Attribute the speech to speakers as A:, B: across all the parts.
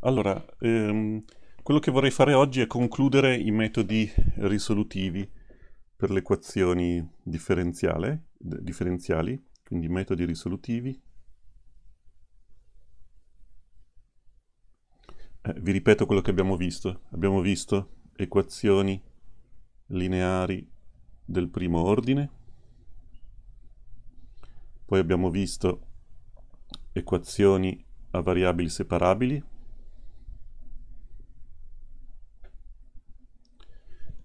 A: Allora, ehm, quello che vorrei fare oggi è concludere i metodi risolutivi per le equazioni differenziali, quindi metodi risolutivi. Eh, vi ripeto quello che abbiamo visto. Abbiamo visto equazioni lineari del primo ordine, poi abbiamo visto equazioni a variabili separabili,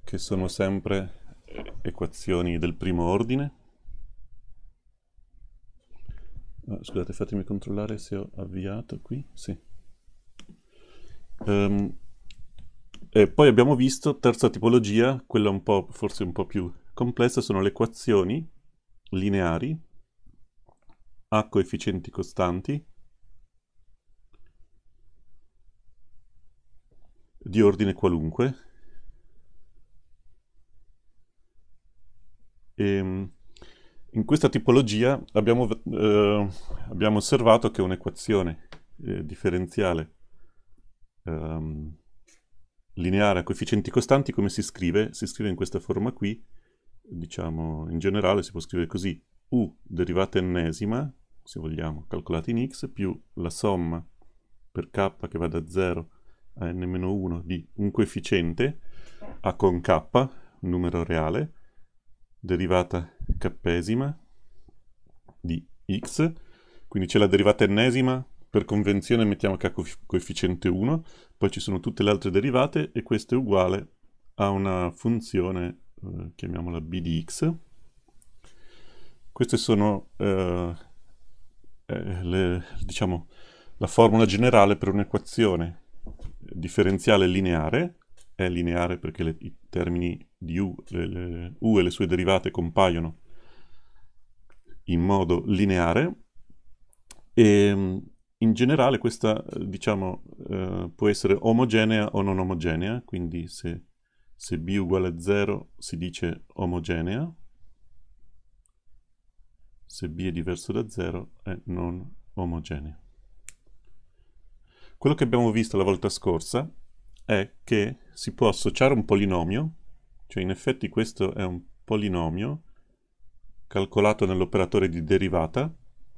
A: che sono sempre eh, equazioni del primo ordine. Oh, scusate, fatemi controllare se ho avviato qui. Sì. Um, e poi abbiamo visto, terza tipologia, quella un po', forse un po' più complessa, sono le equazioni lineari a coefficienti costanti di ordine qualunque E ehm, in questa tipologia abbiamo, eh, abbiamo, osservato che un'equazione eh, differenziale ehm, lineare a coefficienti costanti come si scrive? Si scrive in questa forma qui, diciamo in generale si può scrivere così, u derivata ennesima, se vogliamo, calcolata in x, più la somma per k che va da 0 a n-1 di un coefficiente a con k, un numero reale, derivata k'esima di x, quindi c'è la derivata ennesima, per convenzione mettiamo che ha coefficiente 1, poi ci sono tutte le altre derivate e questo è uguale a una funzione, eh, chiamiamola b di x. Queste sono eh, eh, le, diciamo, la formula generale per un'equazione differenziale lineare, è lineare perché le, i termini di u, le, le, u e le sue derivate compaiono in modo lineare. E in generale questa diciamo eh, può essere omogenea o non omogenea quindi se, se b uguale a 0 si dice omogenea se b è diverso da 0 è non omogenea quello che abbiamo visto la volta scorsa è che si può associare un polinomio cioè in effetti questo è un polinomio calcolato nell'operatore di derivata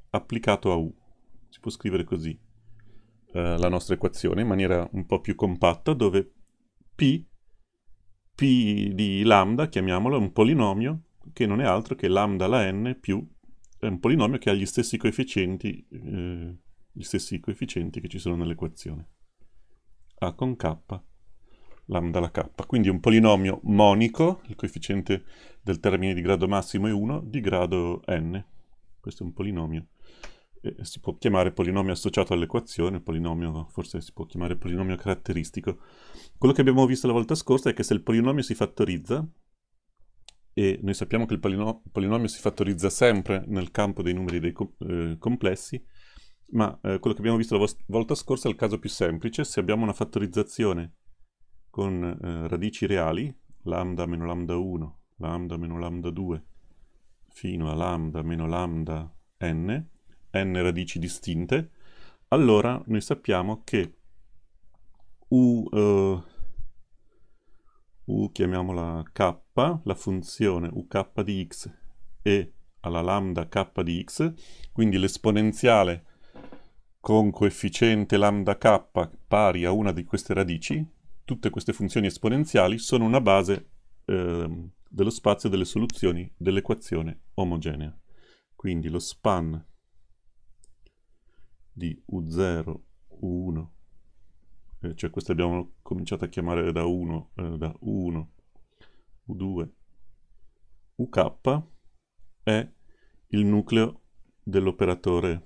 A: applicato a u. Si può scrivere così eh, la nostra equazione in maniera un po' più compatta dove p, p di lambda, chiamiamolo, è un polinomio che non è altro che lambda alla n più è un polinomio che ha gli stessi coefficienti, eh, gli stessi coefficienti che ci sono nell'equazione. A con k lambda alla k. Quindi un polinomio monico, il coefficiente del termine di grado massimo è 1, di grado n. Questo è un polinomio. E si può chiamare polinomio associato all'equazione, polinomio, forse si può chiamare polinomio caratteristico. Quello che abbiamo visto la volta scorsa è che se il polinomio si fattorizza, e noi sappiamo che il polino polinomio si fattorizza sempre nel campo dei numeri dei co eh, complessi, ma eh, quello che abbiamo visto la volta scorsa è il caso più semplice, se abbiamo una fattorizzazione con eh, radici reali, lambda meno lambda 1, lambda meno lambda 2, fino a lambda meno lambda n, n radici distinte, allora noi sappiamo che u, uh, u chiamiamola k, la funzione uk di x è alla lambda k di x, quindi l'esponenziale con coefficiente lambda k pari a una di queste radici, tutte queste funzioni esponenziali sono una base eh, dello spazio delle soluzioni dell'equazione omogenea. Quindi lo span di U0, U1, eh, cioè questo abbiamo cominciato a chiamare da 1, eh, da U1, U2, UK, è il nucleo dell'operatore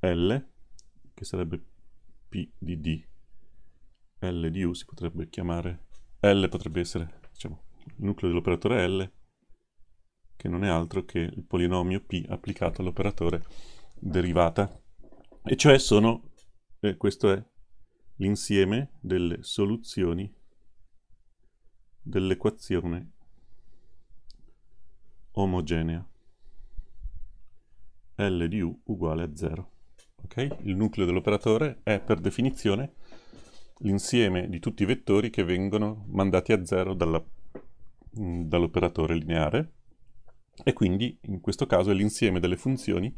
A: L, che sarebbe P di D L di U si potrebbe chiamare, L potrebbe essere diciamo, il nucleo dell'operatore L, che non è altro che il polinomio P applicato all'operatore derivata. E cioè sono, eh, questo è l'insieme delle soluzioni dell'equazione omogenea. L di U uguale a 0. Okay? Il nucleo dell'operatore è per definizione l'insieme di tutti i vettori che vengono mandati a zero dalla, mm, dall'operatore lineare e quindi in questo caso è l'insieme delle funzioni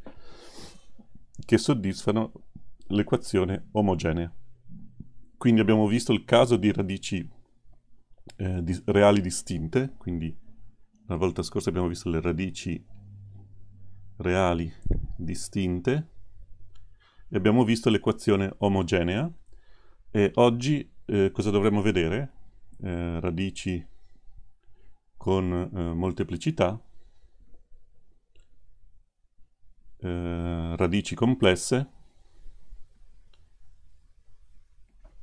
A: che soddisfano l'equazione omogenea. Quindi abbiamo visto il caso di radici eh, di, reali distinte, quindi la volta scorsa abbiamo visto le radici reali distinte e abbiamo visto l'equazione omogenea e oggi eh, cosa dovremmo vedere? Eh, radici con eh, molteplicità, eh, radici complesse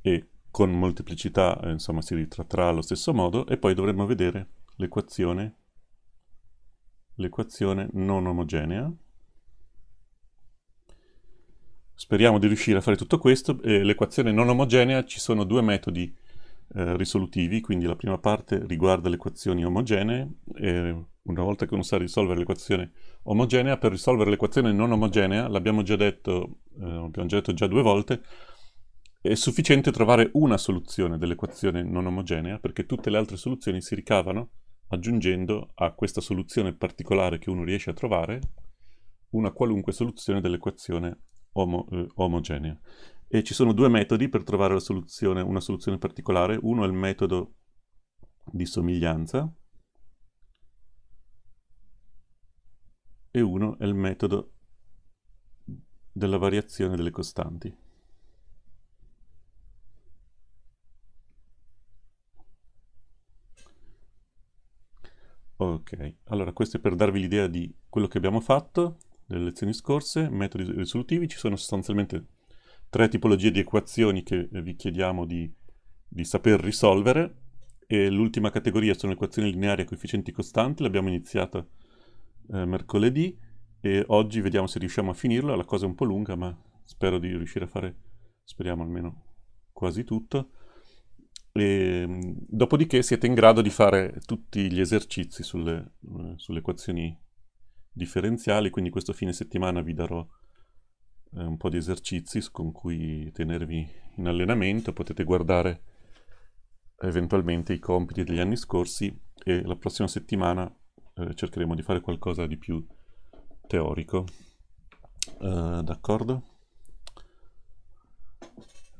A: e con molteplicità eh, insomma si ritratterà allo stesso modo e poi dovremmo vedere l'equazione l'equazione non omogenea. Speriamo di riuscire a fare tutto questo e l'equazione non omogenea ci sono due metodi eh, risolutivi quindi la prima parte riguarda le equazioni omogenee e una volta che uno sa risolvere l'equazione omogenea per risolvere l'equazione non omogenea l'abbiamo già detto eh, abbiamo già detto già due volte è sufficiente trovare una soluzione dell'equazione non omogenea perché tutte le altre soluzioni si ricavano aggiungendo a questa soluzione particolare che uno riesce a trovare una qualunque soluzione dell'equazione omo eh, omogenea. E ci sono due metodi per trovare soluzione, una soluzione particolare. Uno è il metodo di somiglianza e uno è il metodo della variazione delle costanti. Ok, allora questo è per darvi l'idea di quello che abbiamo fatto nelle lezioni scorse, metodi risolutivi, ci sono sostanzialmente tre tipologie di equazioni che vi chiediamo di, di saper risolvere. E l'ultima categoria sono equazioni lineari a coefficienti costanti, l'abbiamo iniziata eh, mercoledì e oggi vediamo se riusciamo a finirla, la cosa è un po' lunga ma spero di riuscire a fare, speriamo almeno quasi tutto. E, ehm, dopodiché siete in grado di fare tutti gli esercizi sulle, eh, sulle equazioni differenziali, quindi questo fine settimana vi darò eh, un po' di esercizi con cui tenervi in allenamento, potete guardare eventualmente i compiti degli anni scorsi e la prossima settimana eh, cercheremo di fare qualcosa di più teorico. Uh, d'accordo?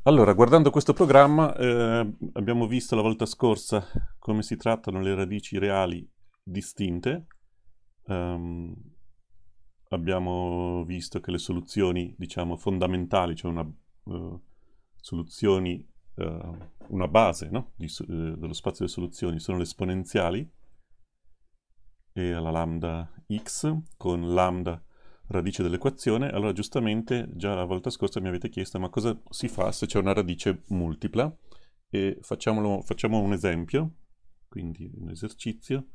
A: Allora, guardando questo programma, eh, abbiamo visto la volta scorsa come si trattano le radici reali distinte. Um, abbiamo visto che le soluzioni, diciamo, fondamentali, cioè una, uh, soluzioni, uh, una base no? Di, uh, dello spazio delle soluzioni, sono le esponenziali e alla lambda x con lambda radice dell'equazione, allora giustamente già la volta scorsa mi avete chiesto ma cosa si fa se c'è una radice multipla e facciamo un esempio, quindi un esercizio.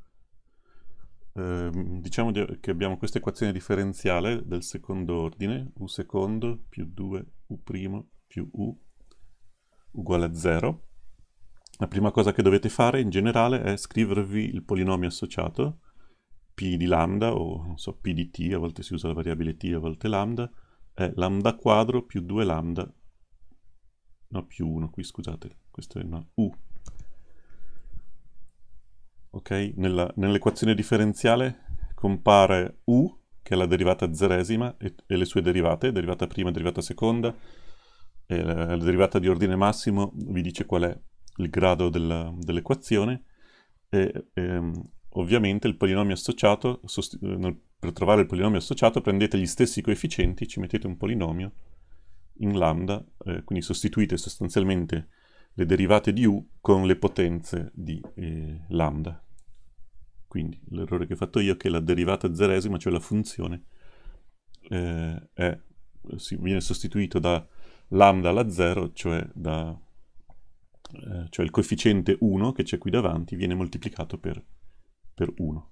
A: Eh, diciamo che abbiamo questa equazione differenziale del secondo ordine, u secondo più 2 u primo più u uguale a 0. La prima cosa che dovete fare in generale è scrivervi il polinomio associato, p di lambda o non so, p di t, a volte si usa la variabile t, a volte lambda, è lambda quadro più 2 lambda, no più 1 qui scusate, questo è una u. Ok, nell'equazione nell differenziale compare u, che è la derivata zeresima, e, e le sue derivate, derivata prima e derivata seconda, e la, la, derivata di ordine massimo vi dice qual è il grado dell'equazione, e, e ehm, ovviamente il polinomio associato, eh, per trovare il polinomio associato prendete gli stessi coefficienti, ci mettete un polinomio in lambda, eh, quindi sostituite sostanzialmente le derivate di u con le potenze di eh, lambda. Quindi l'errore che ho fatto io è che la derivata zeresima, cioè la funzione, eh, è, viene sostituito da lambda alla 0, cioè, da, eh, cioè il coefficiente 1 che c'è qui davanti viene moltiplicato per per 1.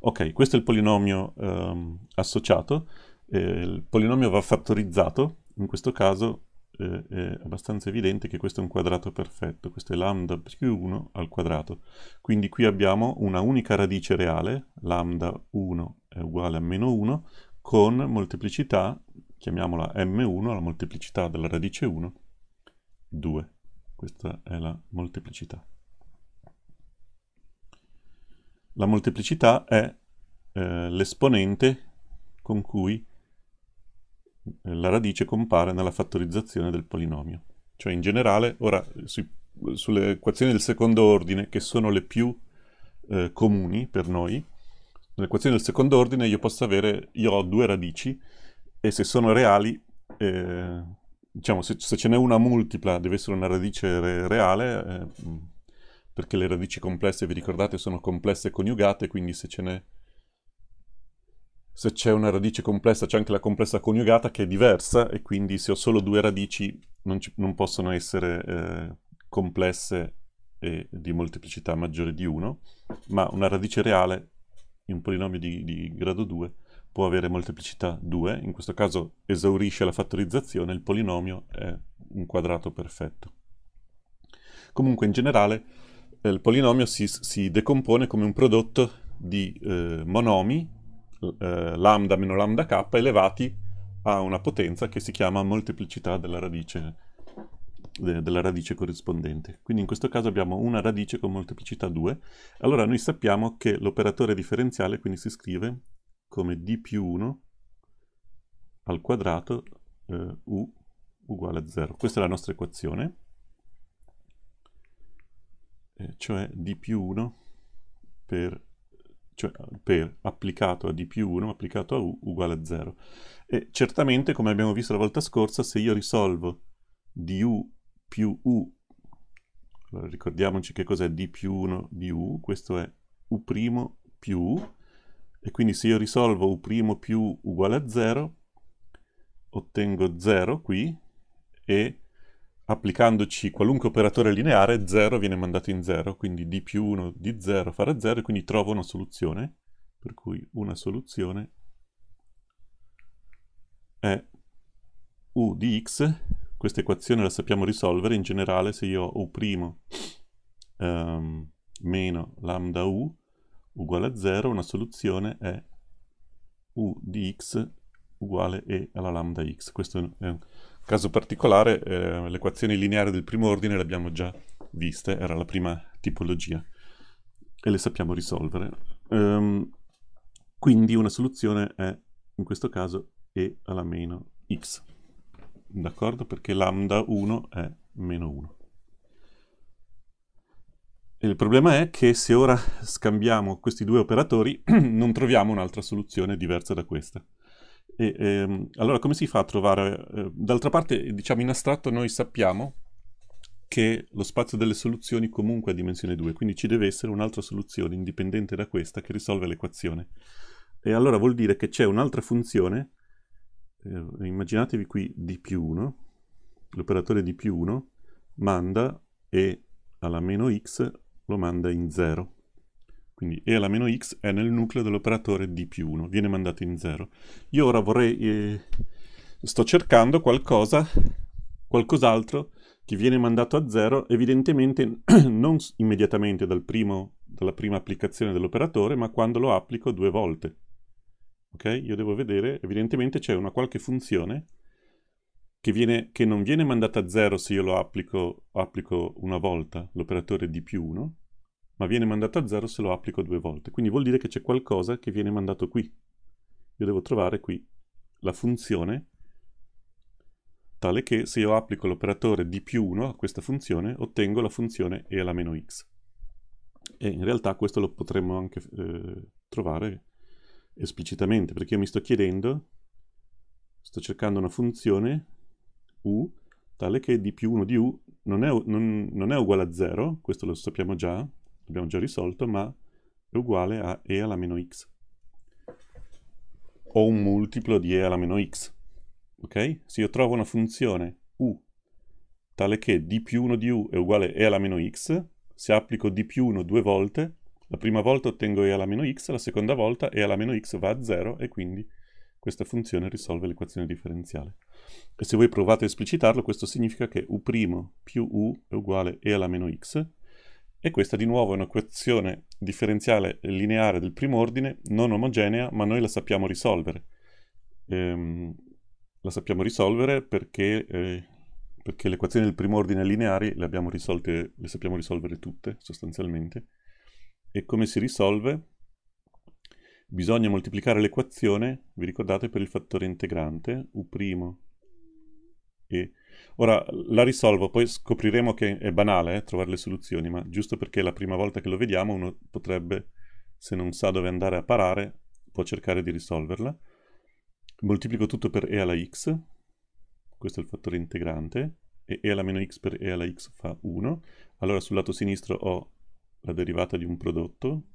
A: Ok, questo è il polinomio um, associato. Eh, il polinomio va fattorizzato, in questo caso eh, è abbastanza evidente che questo è un quadrato perfetto, questo è lambda più 1 al quadrato. Quindi qui abbiamo una unica radice reale, lambda 1 è uguale a meno 1, con molteplicità chiamiamola m1, la molteplicità della radice 1, 2. Questa è la molteplicità. La molteplicità è eh, l'esponente con cui eh, la radice compare nella fattorizzazione del polinomio. Cioè in generale, ora sui, sulle equazioni del secondo ordine, che sono le più eh, comuni per noi, nelle equazioni del secondo ordine io posso avere, io ho due radici e se sono reali, eh, diciamo se, se, ce n'è una multipla deve essere una radice re, reale, eh, perché le radici complesse, vi ricordate, sono complesse coniugate, quindi se ce n'è se c'è una radice complessa c'è anche la complessa coniugata che è diversa e quindi se ho solo due radici non, ci, non possono essere eh, complesse e di molteplicità maggiore di 1, ma una radice reale in un polinomio di, di grado 2 può avere molteplicità 2, in questo caso esaurisce la fattorizzazione, il polinomio è un quadrato perfetto. Comunque in generale il polinomio si, si, decompone come un prodotto di eh, monomi eh, lambda meno lambda k elevati a una potenza che si chiama molteplicità della radice, de, della radice corrispondente. Quindi in questo caso abbiamo una radice con molteplicità 2. Allora noi sappiamo che l'operatore differenziale quindi si scrive come d più 1 al quadrato eh, u uguale a 0. Questa è la nostra equazione, eh, cioè d più 1 per cioè per applicato a d più 1 applicato a u uguale a 0. E certamente, come abbiamo visto la volta scorsa, se io risolvo du più u, allora ricordiamoci che cos'è d più 1 di u, questo è u' più u, e quindi se io risolvo u' più u uguale a 0, ottengo 0 qui, e applicandoci qualunque operatore lineare 0 viene mandato in 0, quindi d più 1 di 0 farà 0 e quindi trovo una soluzione, per cui una soluzione è u di x, questa equazione la sappiamo risolvere in generale se io ho u' um, meno lambda u uguale a 0, una soluzione è u di x uguale e alla lambda x. Questo è un caso particolare, eh, le equazioni lineari del primo ordine le abbiamo già viste, era la prima tipologia, e le sappiamo risolvere. Um, quindi una soluzione è, in questo caso, e alla meno x. D'accordo? Perché lambda 1 è meno 1. E il problema è che se ora scambiamo questi due operatori non troviamo un'altra soluzione diversa da questa. E, ehm, allora come si fa a trovare... Eh, d'altra parte, diciamo in astratto noi sappiamo che lo spazio delle soluzioni comunque è dimensione 2, quindi ci deve essere un'altra soluzione indipendente da questa che risolve l'equazione. E allora vuol dire che c'è un'altra funzione, eh, immaginatevi qui d più 1, l'operatore d più 1 manda e alla meno x lo manda in 0. Quindi e alla meno x è nel nucleo dell'operatore d più 1, viene mandato in 0. Io ora vorrei... Eh, sto cercando qualcosa, qualcos'altro che viene mandato a 0, evidentemente non immediatamente dal primo, dalla prima applicazione dell'operatore, ma quando lo applico due volte. Ok? Io devo vedere, evidentemente c'è una qualche funzione che, viene, che non viene mandata a 0 se io lo applico, applico una volta, l'operatore d più 1, ma viene mandato a 0 se lo applico due volte. Quindi vuol dire che c'è qualcosa che viene mandato qui. Io devo trovare qui la funzione tale che se io applico l'operatore d più 1 a questa funzione, ottengo la funzione e alla meno x. E in realtà questo lo potremmo anche eh, trovare esplicitamente, perché io mi sto chiedendo, sto cercando una funzione u tale che d più 1 di u non è, non, non è uguale a 0, questo lo sappiamo già, abbiamo già risolto, ma è uguale a e alla meno x. O un multiplo di e alla meno x. Ok? Se io trovo una funzione u tale che d più 1 di u è uguale a e alla meno x, se applico d più 1 due volte, la prima volta ottengo e alla meno x, la seconda volta e alla meno x va a 0 e quindi questa funzione risolve l'equazione differenziale. E se voi provate a esplicitarlo, questo significa che u' più u è uguale e alla meno x, e questa di nuovo è un'equazione differenziale lineare del primo ordine, non omogenea, ma noi la sappiamo risolvere. Ehm, la sappiamo risolvere perché, eh, perché le equazioni del primo ordine lineari le, risolte, le sappiamo risolvere tutte, sostanzialmente. E come si risolve? Bisogna moltiplicare l'equazione, vi ricordate, per il fattore integrante, u' e... Ora la risolvo, poi scopriremo che è banale eh, trovare le soluzioni, ma giusto perché la prima volta che lo vediamo uno potrebbe, se non sa dove andare a parare, può cercare di risolverla. Moltiplico tutto per e alla x, questo è il fattore integrante, e e alla meno x per e alla x fa 1. Allora sul lato sinistro ho la derivata di un prodotto,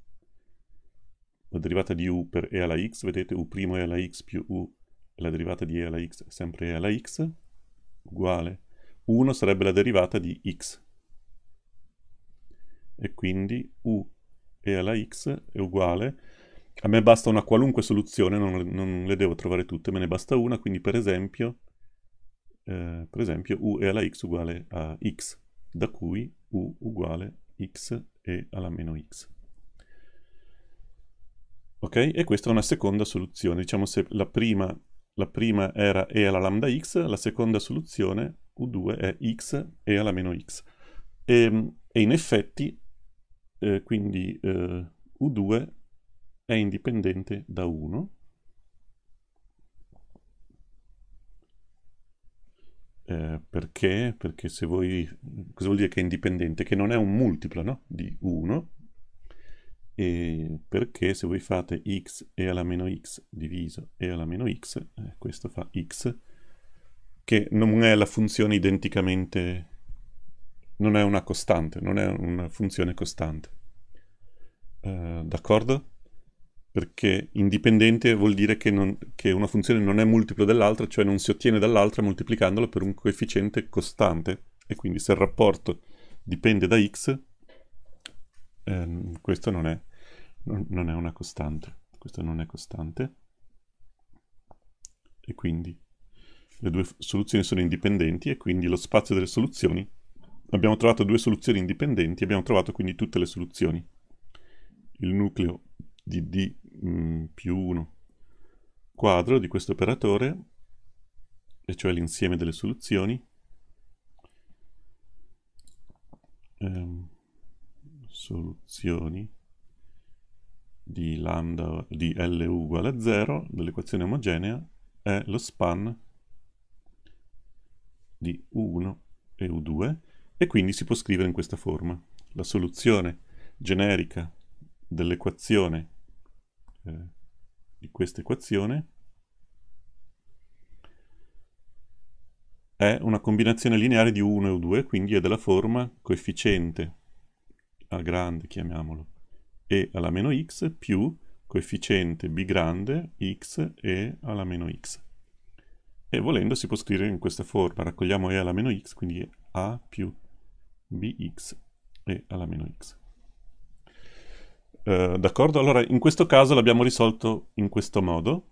A: la derivata di u per e alla x, vedete u' e alla x più u, la derivata di e alla x è sempre e alla x, uguale 1 sarebbe la derivata di x. E quindi u e alla x è uguale, a me basta una qualunque soluzione, non, non le devo trovare tutte, me ne basta una, quindi per esempio, eh, per esempio u e alla x uguale a x, da cui u uguale x e alla meno x. Ok? E questa è una seconda soluzione. Diciamo se la prima, la prima era e alla lambda x, la seconda soluzione u2 è x e alla meno x. E, e in effetti, eh, quindi eh, u2 è indipendente da 1. Eh, perché? Perché se voi... Cosa vuol dire che è indipendente? Che non è un multiplo no? di 1, e perché se voi fate x e alla meno x diviso e alla meno x, eh, questo fa x, che non è la funzione identicamente, non è una costante, non è una funzione costante. Uh, D'accordo? Perché indipendente vuol dire che, non, che, una funzione non è multiplo dell'altra, cioè non si ottiene dall'altra moltiplicandola per un coefficiente costante. E quindi se il rapporto dipende da x, ehm, questo non è, non, è una costante. Questo non è costante. E quindi le due soluzioni sono indipendenti e quindi lo spazio delle soluzioni. Abbiamo trovato due soluzioni indipendenti, abbiamo trovato quindi tutte le soluzioni. Il nucleo di D mh, mm, più 1 quadro di questo operatore, e cioè l'insieme delle soluzioni, ehm, soluzioni di lambda di L uguale a 0 dell'equazione omogenea è lo span di U1 e U2 e quindi si può scrivere in questa forma. La soluzione generica dell'equazione eh, di questa equazione è una combinazione lineare di U1 e U2, quindi è della forma coefficiente A grande, chiamiamolo, e alla meno x più coefficiente b grande x e alla meno x e volendo si può scrivere in questa forma, raccogliamo e alla meno x, quindi a più bx e alla meno x. Uh, D'accordo? Allora, in questo caso l'abbiamo risolto in questo modo,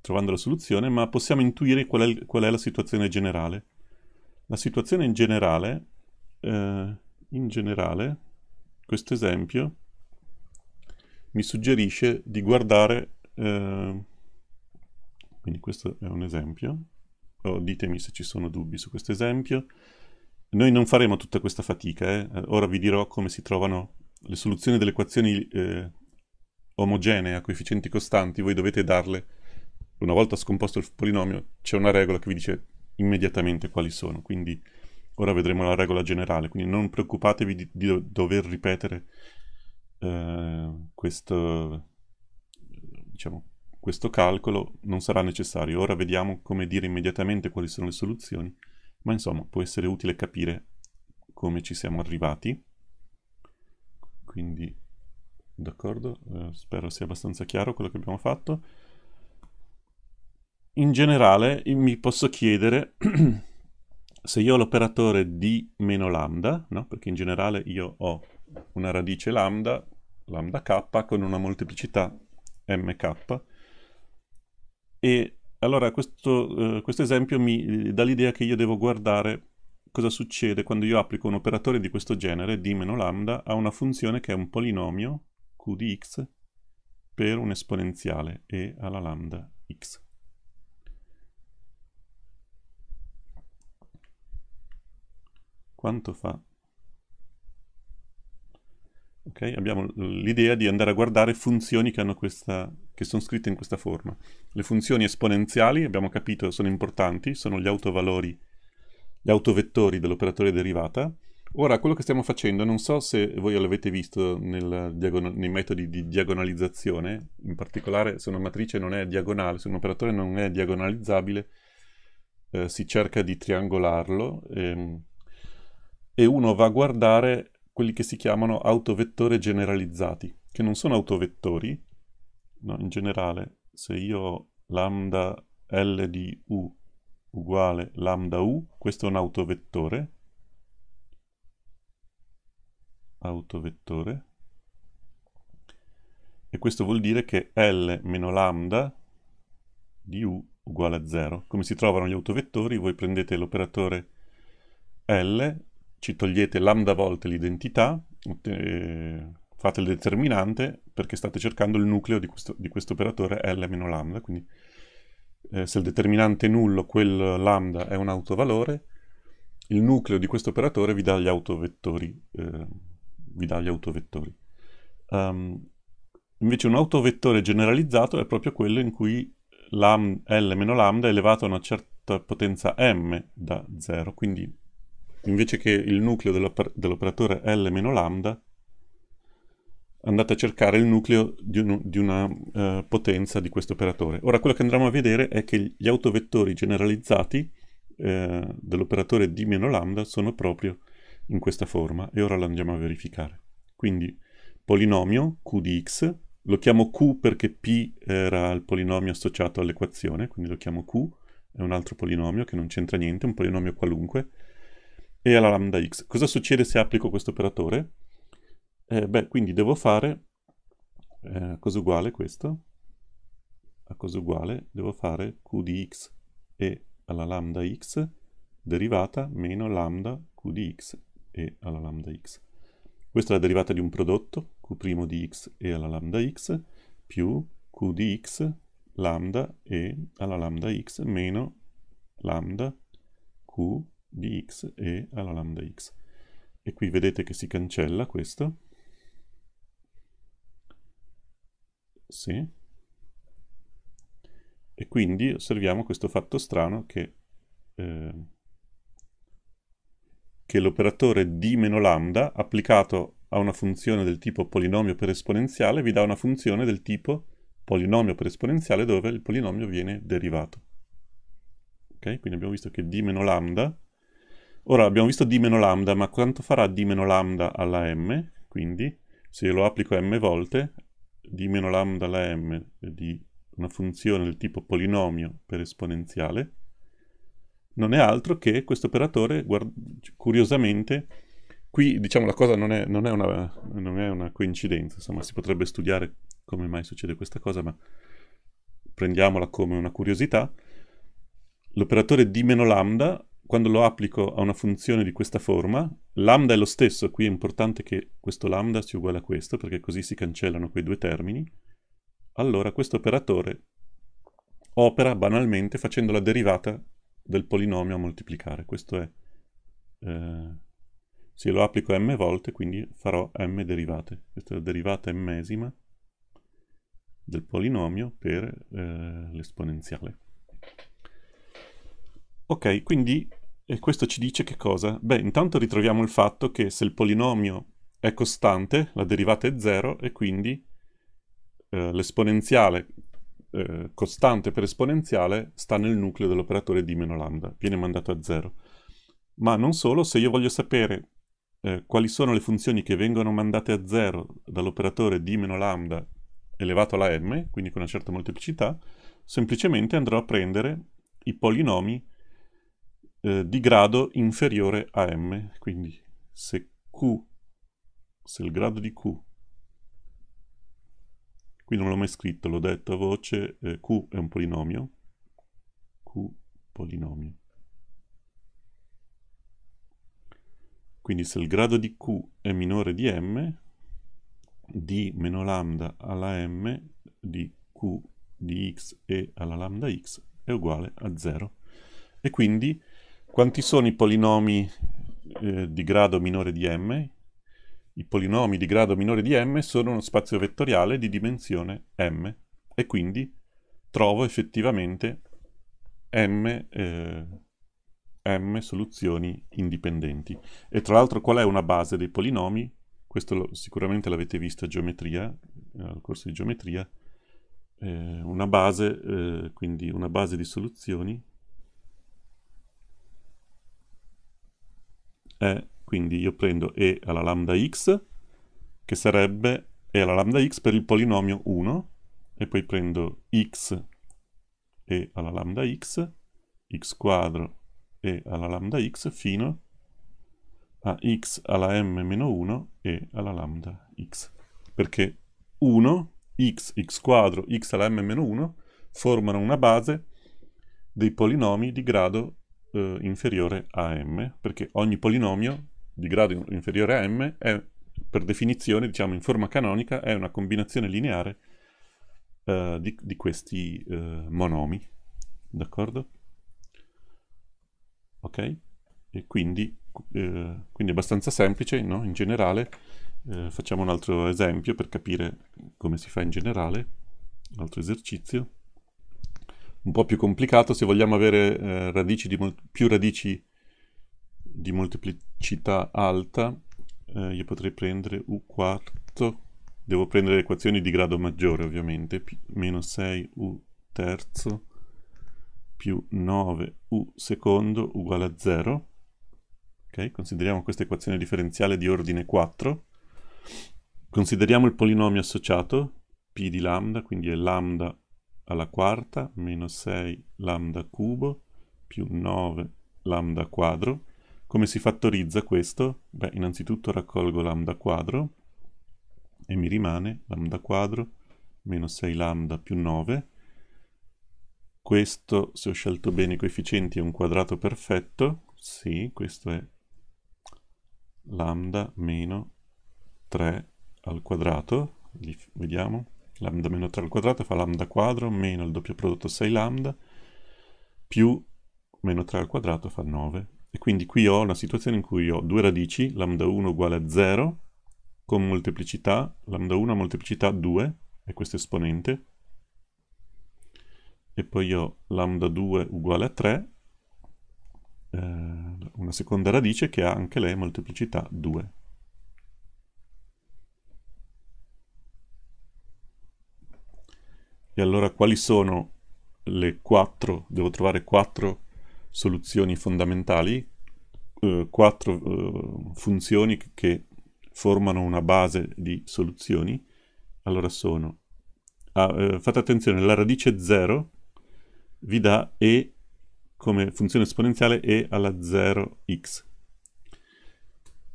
A: trovando la soluzione, ma possiamo intuire qual è, qual è la situazione generale. La situazione in generale, uh, in generale, questo esempio mi suggerisce di guardare uh, quindi questo è un esempio. Oh, ditemi se ci sono dubbi su questo esempio. Noi non faremo tutta questa fatica, eh? ora vi dirò come si trovano le soluzioni delle equazioni eh, omogenee a coefficienti costanti, voi dovete darle, una volta scomposto il polinomio, c'è una regola che vi dice immediatamente quali sono, quindi ora vedremo la regola generale, quindi non preoccupatevi di, di dover ripetere eh, questo, diciamo, questo calcolo non sarà necessario. Ora vediamo come dire immediatamente quali sono le soluzioni, ma insomma può essere utile capire come ci siamo arrivati. Quindi, d'accordo, eh, spero sia abbastanza chiaro quello che abbiamo fatto. In generale mi posso chiedere se io ho l'operatore d meno lambda, no? perché in generale io ho una radice lambda, lambda k con una molteplicità mk e allora questo, eh, questo esempio mi eh, dà l'idea che io devo guardare cosa succede quando io applico un operatore di questo genere d meno lambda a una funzione che è un polinomio q di x per un esponenziale e alla lambda x. Quanto fa Okay? Abbiamo l'idea di andare a guardare funzioni che, questa, che, sono scritte in questa forma. Le funzioni esponenziali, abbiamo capito, sono importanti, sono gli autovalori, gli autovettori dell'operatore derivata. Ora, quello che stiamo facendo, non so se voi l'avete visto nei metodi di diagonalizzazione, in particolare se una matrice non è diagonale, se un operatore non è diagonalizzabile, eh, si cerca di triangolarlo ehm, e uno va a guardare quelli che si chiamano autovettore generalizzati, che non sono autovettori, no, in generale, se io ho lambda L di U uguale lambda U, questo è un autovettore, autovettore, e questo vuol dire che L meno lambda di U uguale a 0. Come si trovano gli autovettori? Voi prendete l'operatore L ci togliete lambda volte l'identità, fate il determinante perché state cercando il nucleo di questo, operatore L-lambda, quindi eh, se il determinante è nullo, quel lambda è un autovalore, il nucleo di questo operatore vi dà gli autovettori. Eh, vi dà gli autovettori. Um, invece un autovettore generalizzato è proprio quello in cui lam, L meno lambda è elevato a una certa potenza m da 0, quindi invece che il nucleo dell'oper dell'operatore L meno lambda, andate a cercare il nucleo di, un, di una uh, potenza di questo operatore. Ora quello che andremo a vedere è che gli autovettori generalizzati uh, dell'operatore d meno lambda sono proprio in questa forma e ora lo andiamo a verificare. Quindi polinomio q di x, lo chiamo q perché p era il polinomio associato all'equazione, quindi lo chiamo q, è un altro polinomio che non c'entra niente, un polinomio qualunque, e alla lambda x. Cosa succede se applico questo operatore? Eh, beh, quindi devo fare eh, cosa uguale questo, a cosa uguale devo fare q di x e alla lambda x derivata meno lambda q di x e alla lambda x. Questa è la derivata di un prodotto, q' di x e alla lambda x, più q di x lambda e alla lambda x meno lambda q di x e alla lambda x. E qui vedete che si cancella questo. Sì. E quindi osserviamo questo fatto strano che, eh, che l'operatore d meno lambda applicato a una funzione del tipo polinomio per esponenziale vi dà una funzione del tipo polinomio per esponenziale dove il polinomio viene derivato. Ok? Quindi abbiamo visto che d meno lambda Ora abbiamo visto d meno lambda, ma quanto farà d meno lambda alla m? Quindi se lo applico m volte, d meno lambda alla m di una funzione del tipo polinomio per esponenziale, non è altro che questo operatore, curiosamente, qui diciamo la cosa non è, non, è una, non è, una, coincidenza, insomma si potrebbe studiare come mai succede questa cosa, ma prendiamola come una curiosità. L'operatore d meno lambda quando lo applico a una funzione di questa forma, lambda è lo stesso, qui è importante che questo lambda sia uguale a questo, perché così si cancellano quei due termini, allora questo operatore opera banalmente facendo la derivata del polinomio a moltiplicare. Questo è, eh, se lo applico m volte, quindi farò m derivate. Questa è la derivata mmesima del polinomio per eh, l'esponenziale. Ok, quindi e questo ci dice che cosa? Beh, intanto ritroviamo il fatto che se il polinomio è costante, la derivata è 0 e quindi eh, l'esponenziale eh, costante per esponenziale sta nel nucleo dell'operatore d meno lambda, viene mandato a 0. Ma non solo, se io voglio sapere eh, quali sono le funzioni che vengono mandate a 0 dall'operatore d meno lambda elevato alla m, quindi con una certa molteplicità, semplicemente andrò a prendere i polinomi eh, di grado inferiore a m. Quindi se q, se il grado di q, qui non l'ho mai scritto, l'ho detto a voce, eh, q è un polinomio, q polinomio. Quindi se il grado di q è minore di m, d meno lambda alla m di q di x e alla lambda x è uguale a 0. E quindi quanti sono i polinomi eh, di grado minore di m, i polinomi di grado minore di m sono uno spazio vettoriale di dimensione m e quindi trovo effettivamente m, eh, m soluzioni indipendenti. E tra l'altro qual è una base dei polinomi? Questo lo, sicuramente l'avete visto a geometria, eh, al corso di geometria. Eh, una base, eh, quindi una base di soluzioni è quindi io prendo e alla lambda x, che sarebbe e alla lambda x per il polinomio 1, e poi prendo x e alla lambda x, x quadro e alla lambda x, fino a x alla m meno 1 e alla lambda x. Perché 1, x, x quadro, x alla m meno 1 formano una base dei polinomi di grado eh, inferiore a m, perché ogni polinomio di grado inferiore a m è, per definizione, diciamo in forma canonica, è una combinazione lineare uh, di, di, questi uh, monomi. D'accordo? Ok? E quindi, uh, quindi è abbastanza semplice, no? In generale, facciamo un altro esempio per capire come si fa in generale, un altro esercizio. Un po' più complicato se vogliamo avere radici di più radici di molteplicità alta, eh, io potrei prendere u quarto, devo prendere equazioni di grado maggiore ovviamente, P meno 6u terzo più 9u secondo uguale a 0. Ok, consideriamo questa equazione differenziale di ordine 4. Consideriamo il polinomio associato, p di lambda, quindi è lambda alla quarta, meno 6 lambda cubo, più 9 lambda quadro, come si fattorizza questo? Beh, innanzitutto raccolgo lambda quadro e mi rimane lambda quadro meno 6 lambda più 9. Questo, se ho scelto bene i coefficienti, è un quadrato perfetto. Sì, questo è lambda meno 3 al quadrato. Li vediamo. Lambda meno 3 al quadrato fa lambda quadro meno il doppio prodotto 6 lambda più meno 3 al quadrato fa 9. E quindi qui ho una situazione in cui ho due radici, lambda 1 uguale a 0, con molteplicità, lambda 1 a molteplicità 2, è questo esponente, e poi ho lambda 2 uguale a 3, eh, una seconda radice che ha anche lei molteplicità 2. E allora quali sono le quattro, devo trovare quattro soluzioni fondamentali, eh, quattro eh, funzioni che formano una base di soluzioni. Allora sono, ah, eh, fate attenzione, la radice 0 vi dà e come funzione esponenziale e alla 0x,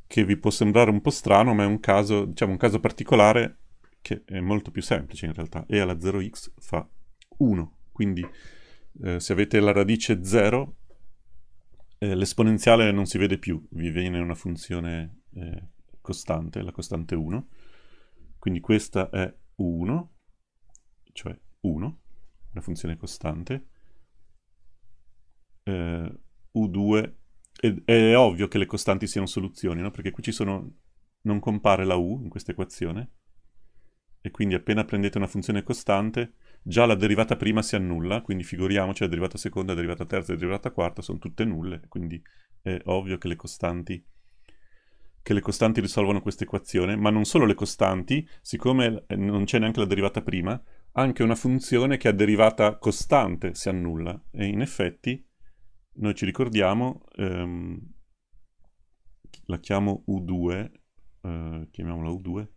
A: che vi può sembrare un po' strano, ma è un caso, diciamo, un caso particolare che è molto più semplice in realtà. e alla 0x fa 1, quindi eh, se avete la radice 0 eh, l'esponenziale non si vede più, vi viene una funzione eh, costante, la costante 1. Quindi questa è 1, cioè 1, una funzione costante. Eh, U2, è, è, ovvio che le costanti siano soluzioni, no? perché qui ci sono, non compare la U in questa equazione, e quindi appena prendete una funzione costante già la derivata prima si annulla, quindi figuriamoci la derivata seconda, la derivata terza e la derivata quarta sono tutte nulle, quindi è ovvio che le costanti, che le costanti risolvono questa equazione, ma non solo le costanti, siccome non c'è neanche la derivata prima, anche una funzione che ha derivata costante si annulla, e in effetti noi ci ricordiamo, ehm, la chiamo U2, eh, chiamiamola U2,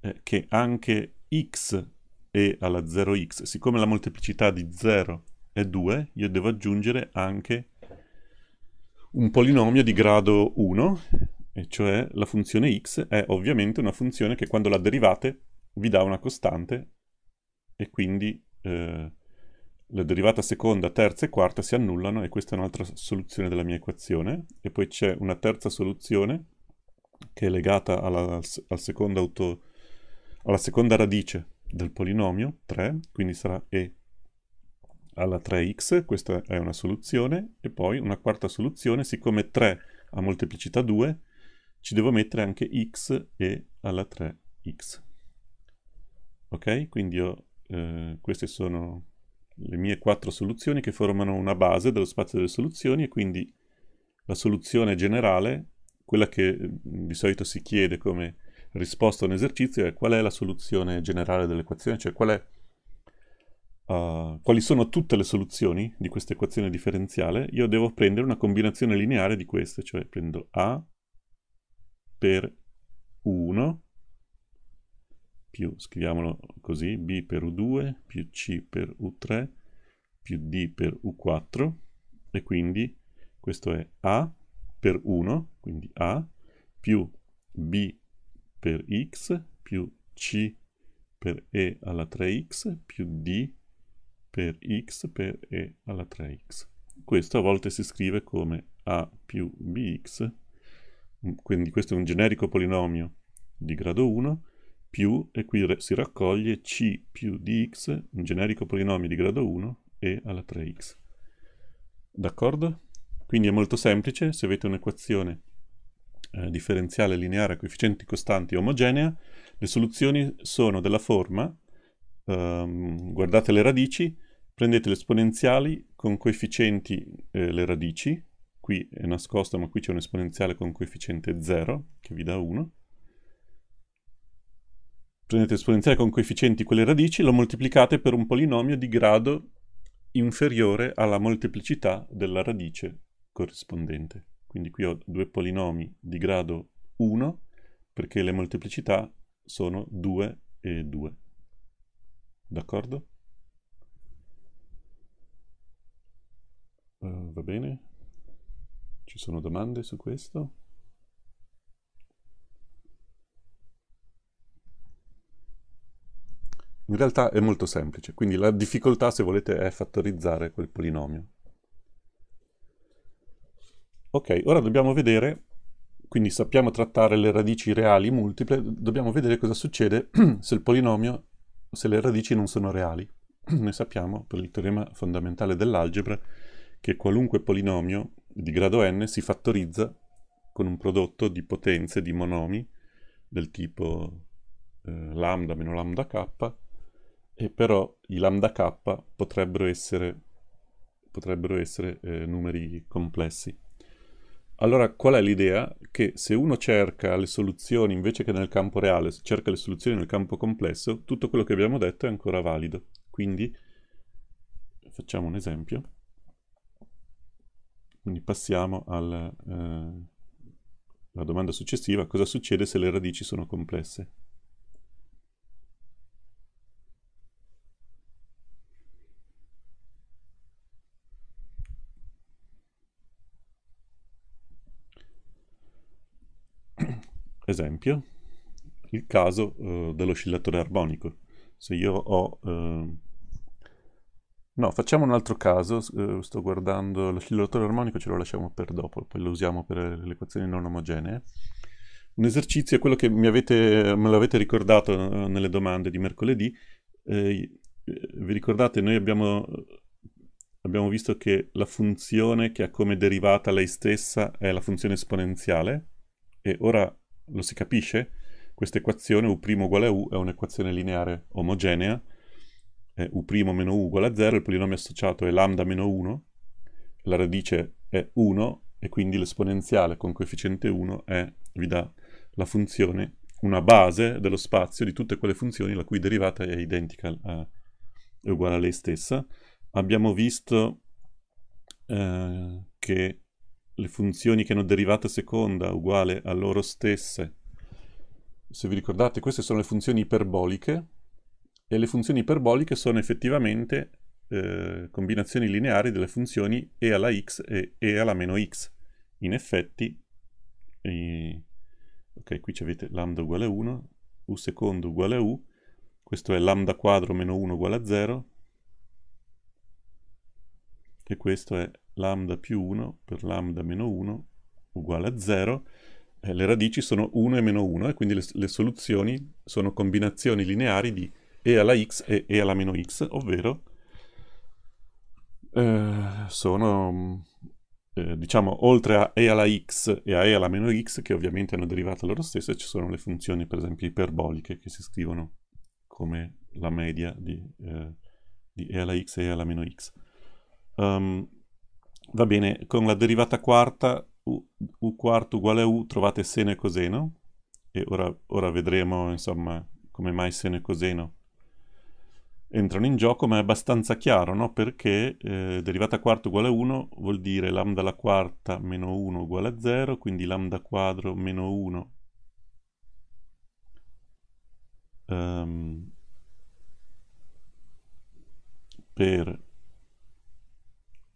A: eh, che anche x e alla 0x, siccome la molteplicità di 0 è 2, io devo aggiungere anche un polinomio di grado 1, e cioè la funzione x è ovviamente una funzione che quando la derivate vi dà una costante e quindi eh, la derivata seconda, terza e quarta si annullano e questa è un'altra soluzione della mia equazione. E poi c'è una terza soluzione che è legata alla, al secondo auto, alla seconda radice del polinomio 3, quindi sarà e alla 3x, questa è una soluzione, e poi una quarta soluzione, siccome 3 a molteplicità 2, ci devo mettere anche x e alla 3x. Ok? Quindi io, eh, queste sono le mie quattro soluzioni che formano una base dello spazio delle soluzioni e quindi la soluzione generale, quella che mm, di solito si chiede come risposta a un esercizio è qual è la soluzione generale dell'equazione, cioè qual è, uh, quali sono tutte le soluzioni di questa equazione differenziale, io devo prendere una combinazione lineare di queste, cioè prendo A per 1 più, scriviamolo così, B per U2 più C per U3 più D per U4 e quindi questo è A per 1, quindi A, più B per x più c per e alla 3x più d per x per e alla 3x. Questo a volte si scrive come a più bx, quindi questo è un generico polinomio di grado 1, più, e qui si raccoglie c più dx, un generico polinomio di grado 1, e alla 3x. D'accordo? Quindi è molto semplice, se avete un'equazione eh, differenziale lineare a coefficienti costanti omogenea, le soluzioni sono della forma, ehm, guardate le radici, prendete le esponenziali con coefficienti eh, le radici, qui è nascosta ma qui c'è un esponenziale con coefficiente 0 che vi dà 1, prendete l'esponenziale con coefficienti quelle radici, lo moltiplicate per un polinomio di grado inferiore alla molteplicità della radice corrispondente. Quindi qui ho due polinomi di grado 1 perché le molteplicità sono 2 e 2. D'accordo? Uh, va bene? Ci sono domande su questo? In realtà è molto semplice, quindi la difficoltà, se volete, è fattorizzare quel polinomio. Ok, ora dobbiamo vedere, quindi sappiamo trattare le radici reali multiple, dobbiamo vedere cosa succede se il polinomio, se le radici non sono reali. Noi sappiamo, per il teorema fondamentale dell'algebra, che qualunque polinomio di grado n si fattorizza con un prodotto di potenze di monomi del tipo eh, lambda meno lambda k, e però i lambda k potrebbero essere, potrebbero essere eh, numeri complessi. Allora, qual è l'idea? Che se uno cerca le soluzioni invece che nel campo reale, cerca le soluzioni nel campo complesso, tutto quello che abbiamo detto è ancora valido. Quindi, facciamo un esempio. Quindi passiamo alla eh, domanda successiva. Cosa succede se le radici sono complesse? Esempio, il caso uh, dell'oscillatore armonico. Se io ho... Uh, no, facciamo un altro caso, uh, sto guardando l'oscillatore armonico, ce lo lasciamo per dopo, poi lo usiamo per le equazioni non omogenee. Un esercizio è quello che avete, me l'avete ricordato nelle domande di mercoledì. Eh, vi ricordate, noi abbiamo, abbiamo visto che la funzione che ha come derivata lei stessa è la funzione esponenziale e ora lo si capisce? Questa equazione U' uguale a U è un'equazione lineare omogenea, U' meno U uguale a 0, il polinomio associato è lambda meno 1, la radice è 1 e quindi l'esponenziale con coefficiente 1 è, vi dà la funzione, una base dello spazio di tutte quelle funzioni la cui derivata è identica, a, è uguale a lei stessa. Abbiamo visto eh, che le funzioni che hanno derivata seconda uguale a loro stesse. Se vi ricordate, queste sono le funzioni iperboliche e le funzioni iperboliche sono effettivamente eh, combinazioni lineari delle funzioni e alla x e e alla meno x. In effetti, e... ok, qui avete lambda uguale a 1, u secondo uguale a u, questo è lambda quadro meno 1 uguale a 0, e questo è lambda più 1 per lambda meno 1 uguale a 0. Eh, le radici sono 1 e meno 1 e quindi le, le soluzioni sono combinazioni lineari di e alla x e e alla meno x, ovvero eh, sono eh, diciamo, oltre a e alla x e a e alla meno x, che ovviamente hanno derivate loro stesse, ci sono le funzioni, per esempio, iperboliche, che si scrivono come la media di, eh, di e alla x e e alla meno x. Um, va bene, con la derivata quarta, u, u, quarto uguale a u, trovate seno e coseno, e ora, ora vedremo, insomma, come mai seno e coseno entrano in gioco, ma è abbastanza chiaro, no? Perché eh, derivata quarta uguale a 1 vuol dire lambda alla quarta meno 1 uguale a 0, quindi lambda quadro meno 1 um, ehm, per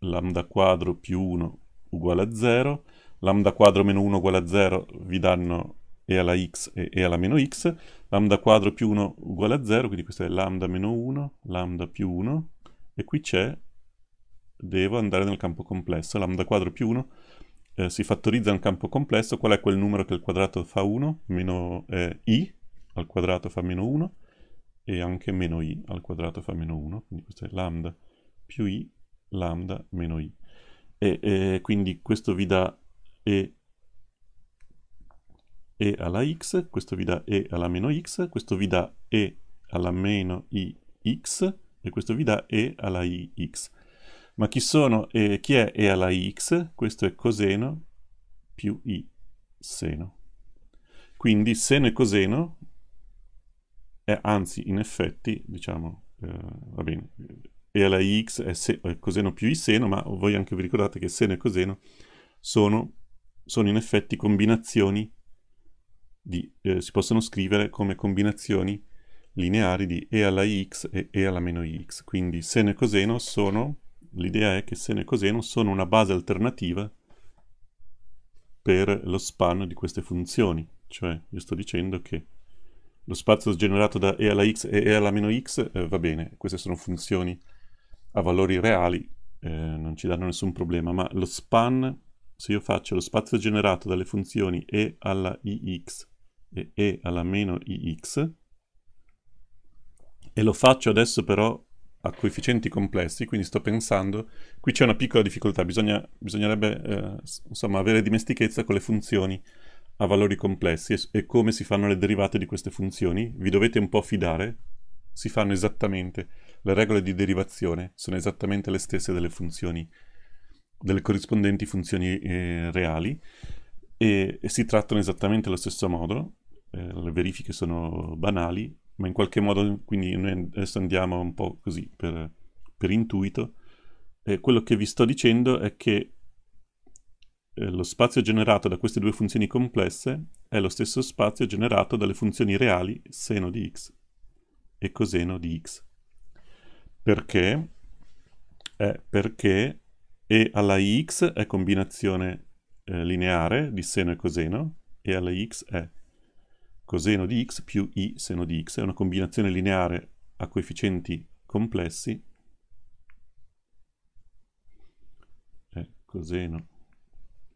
A: lambda quadro più 1 uguale a 0, lambda quadro meno 1 uguale a 0 vi danno e alla x e, e alla meno x, lambda quadro più 1 uguale a 0, quindi questo è lambda meno 1, lambda più 1, e qui c'è, devo andare nel campo complesso, lambda quadro più 1 eh, si fattorizza nel campo complesso, qual è quel numero che il quadrato fa 1? Meno eh, i al quadrato fa meno 1, e anche meno i al quadrato fa meno 1, quindi questo è lambda più i, lambda meno i. E, e quindi questo vi dà e e alla x, questo vi dà e alla meno x, questo vi dà e alla meno ix e questo vi dà e alla ix. Ma chi sono e chi è e alla x? Questo è coseno più i seno. Quindi seno e coseno, è, anzi in effetti, diciamo, eh, va bene, e alla x è, se, coseno più i seno, ma voi anche vi ricordate che seno e coseno sono, sono in effetti combinazioni di, eh, si possono scrivere come combinazioni lineari di e alla x e e alla meno x. Quindi seno e coseno sono, l'idea è che seno e coseno sono una base alternativa per lo span di queste funzioni. Cioè, io sto dicendo che lo spazio generato da e alla x e e alla meno x eh, va bene, queste sono funzioni a valori reali, eh, non ci danno nessun problema, ma lo span, se io faccio lo spazio generato dalle funzioni e alla ix e e alla meno ix e lo faccio adesso però a coefficienti complessi, quindi sto pensando, qui c'è una piccola difficoltà, Bisogna, bisognerebbe eh, insomma avere dimestichezza con le funzioni a valori complessi e, e, come si fanno le derivate di queste funzioni, vi dovete un po' fidare, si fanno esattamente, le regole di derivazione sono esattamente le stesse delle funzioni, delle corrispondenti funzioni eh, reali e, e si trattano esattamente allo stesso modo, eh, le verifiche sono banali, ma in qualche modo, quindi noi adesso andiamo un po' così per, per intuito. Eh, quello che vi sto dicendo è che eh, lo spazio generato da queste due funzioni complesse è lo stesso spazio generato dalle funzioni reali seno di x e coseno di x. Perché? È perché e alla x è combinazione eh, lineare di seno e coseno e alla x è coseno di x più i seno di x. È una combinazione lineare a coefficienti complessi. È coseno,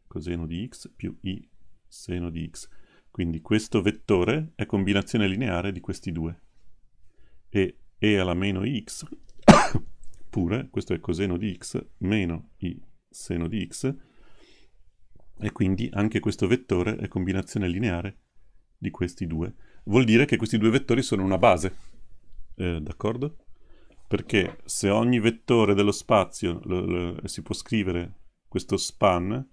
A: coseno di x più i seno di x. Quindi questo vettore è combinazione lineare di questi due. E e alla meno x, pure, questo è coseno di x meno i seno di x, e quindi anche questo vettore è combinazione lineare di questi due. Vuol dire che questi due vettori sono una base, eh, d'accordo? Perché se ogni vettore dello spazio si può scrivere questo span,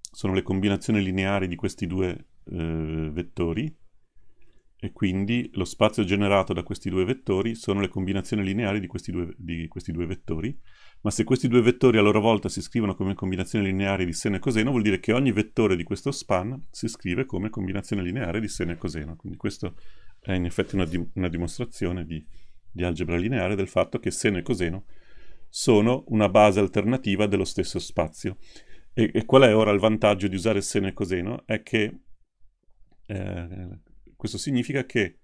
A: sono le combinazioni lineari di questi due eh, vettori, e quindi lo spazio generato da questi due vettori sono le combinazioni lineari di questi due, di questi due vettori, ma se questi due vettori a loro volta si scrivono come combinazione lineare di seno e coseno, vuol dire che ogni vettore di questo span si scrive come combinazione lineare di seno e coseno. Quindi questo è in effetti una, di una dimostrazione di, di algebra lineare del fatto che seno e coseno sono una base alternativa dello stesso spazio. E, e qual è ora il vantaggio di usare seno e coseno? È che eh, questo significa che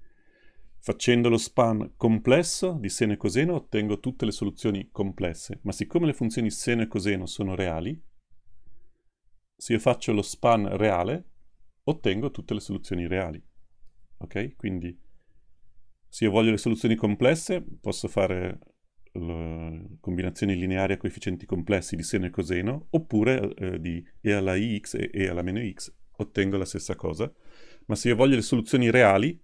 A: Facendo lo span complesso di seno e coseno ottengo tutte le soluzioni complesse, ma siccome le funzioni seno e coseno sono reali, se io faccio lo span reale, ottengo tutte le soluzioni reali. Ok? Quindi se io voglio le soluzioni complesse, posso fare combinazioni lineari a coefficienti complessi di seno e coseno, oppure eh, di e alla ix e e alla meno x, ottengo la stessa cosa. Ma se io voglio le soluzioni reali,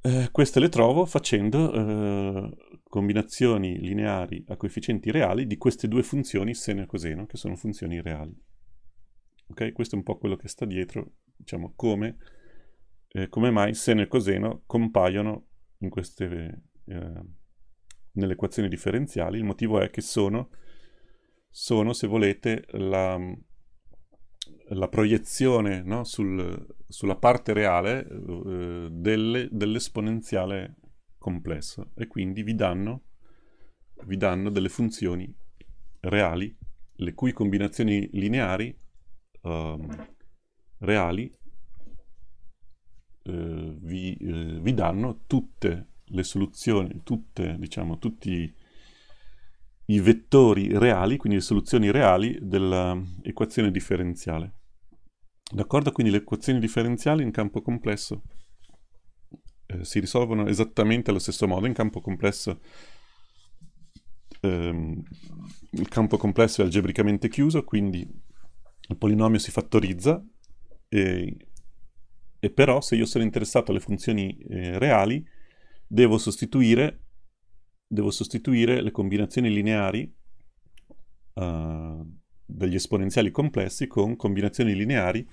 A: eh, queste le trovo facendo eh, combinazioni lineari a coefficienti reali di queste due funzioni seno e coseno, che sono funzioni reali. Ok? Questo è un po' quello che sta dietro, diciamo, come, eh, come mai seno e coseno compaiono queste, eh, nelle equazioni differenziali. Il motivo è che sono, sono se volete, la, la proiezione no, sul, sulla parte reale eh, delle, dell'esponenziale complesso. E quindi vi danno, vi danno delle funzioni reali, le cui combinazioni lineari um, reali eh, vi, eh, vi, danno tutte le soluzioni, tutte, diciamo, tutti i vettori reali, quindi le soluzioni reali dell'equazione differenziale. D'accordo? Quindi le equazioni differenziali in campo complesso eh, si risolvono esattamente allo stesso modo. In campo complesso ehm, il campo complesso è algebricamente chiuso, quindi il polinomio si fattorizza e, e però se io sono interessato alle funzioni eh, reali devo sostituire, devo sostituire le combinazioni lineari uh, degli esponenziali complessi con combinazioni lineari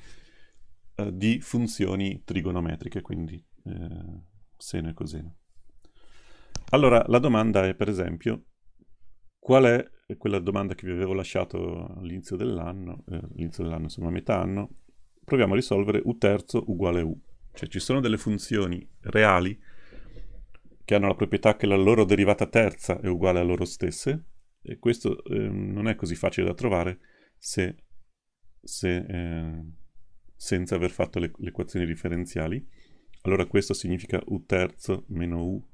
A: uh, di funzioni trigonometriche, quindi eh, seno e coseno. Allora, la domanda è, per esempio, qual è quella domanda che vi avevo lasciato all'inizio dell'anno, eh, all'inizio dell'anno, insomma, a metà anno, proviamo a risolvere u terzo uguale u. Cioè ci sono delle funzioni reali che hanno la proprietà che la loro derivata terza è uguale a loro stesse, e questo eh, non è così facile da trovare se, se, eh, senza aver fatto le, le, equazioni differenziali. Allora questo significa u terzo meno u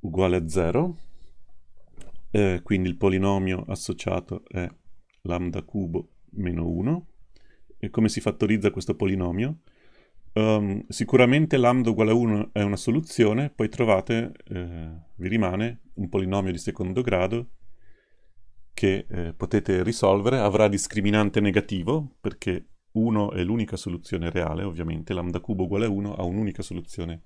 A: uguale a 0. Eh, quindi il polinomio associato è lambda cubo meno 1. E come si fattorizza questo polinomio? Um, sicuramente lambda uguale a 1 è una soluzione, poi trovate, eh, vi rimane un polinomio di secondo grado che eh, potete risolvere, avrà discriminante negativo, perché 1 è l'unica soluzione reale, ovviamente, lambda cubo uguale a 1 ha un'unica soluzione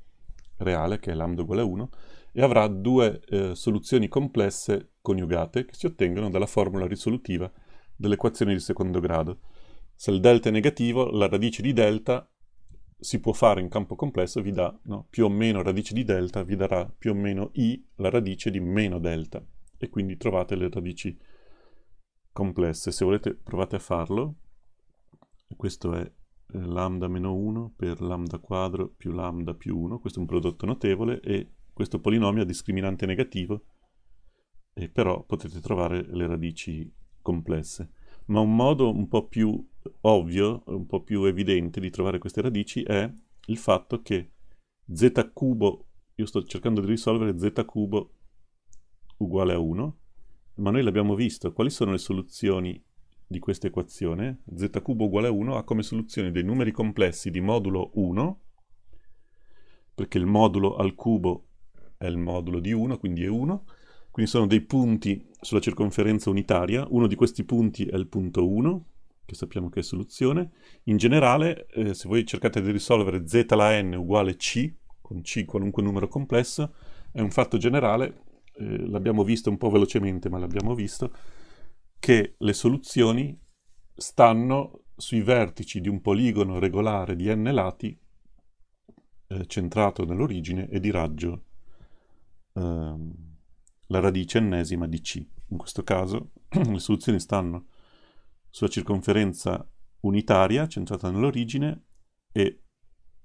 A: reale, che è lambda uguale a 1, e avrà due eh, soluzioni complesse coniugate che si ottengono dalla formula risolutiva dell'equazione di secondo grado. Se il delta è negativo, la radice di delta si può fare in campo complesso vi dà no, più o meno radice di delta, vi darà più o meno i la radice di meno delta e quindi trovate le radici complesse. Se volete provate a farlo. Questo è eh, lambda meno 1 per lambda quadro più lambda più 1. Questo è un prodotto notevole e questo polinomio ha discriminante negativo e però potete trovare le radici complesse. Ma un modo un po' più ovvio, un po' più evidente di trovare queste radici è il fatto che z cubo, io sto cercando di risolvere z cubo uguale a 1, ma noi l'abbiamo visto, quali sono le soluzioni di questa equazione? z cubo uguale a 1 ha come soluzione dei numeri complessi di modulo 1, perché il modulo al cubo è il modulo di 1, quindi è 1, quindi sono dei punti sulla circonferenza unitaria, uno di questi punti è il punto 1, che sappiamo che è soluzione. In generale, eh, se voi cercate di risolvere z alla n uguale c, con c qualunque numero complesso, è un fatto generale, eh, l'abbiamo visto un po' velocemente, ma l'abbiamo visto, che le soluzioni stanno sui vertici di un poligono regolare di n lati eh, centrato nell'origine e di raggio ehm, la radice ennesima di c. In questo caso le soluzioni stanno sulla circonferenza unitaria centrata nell'origine e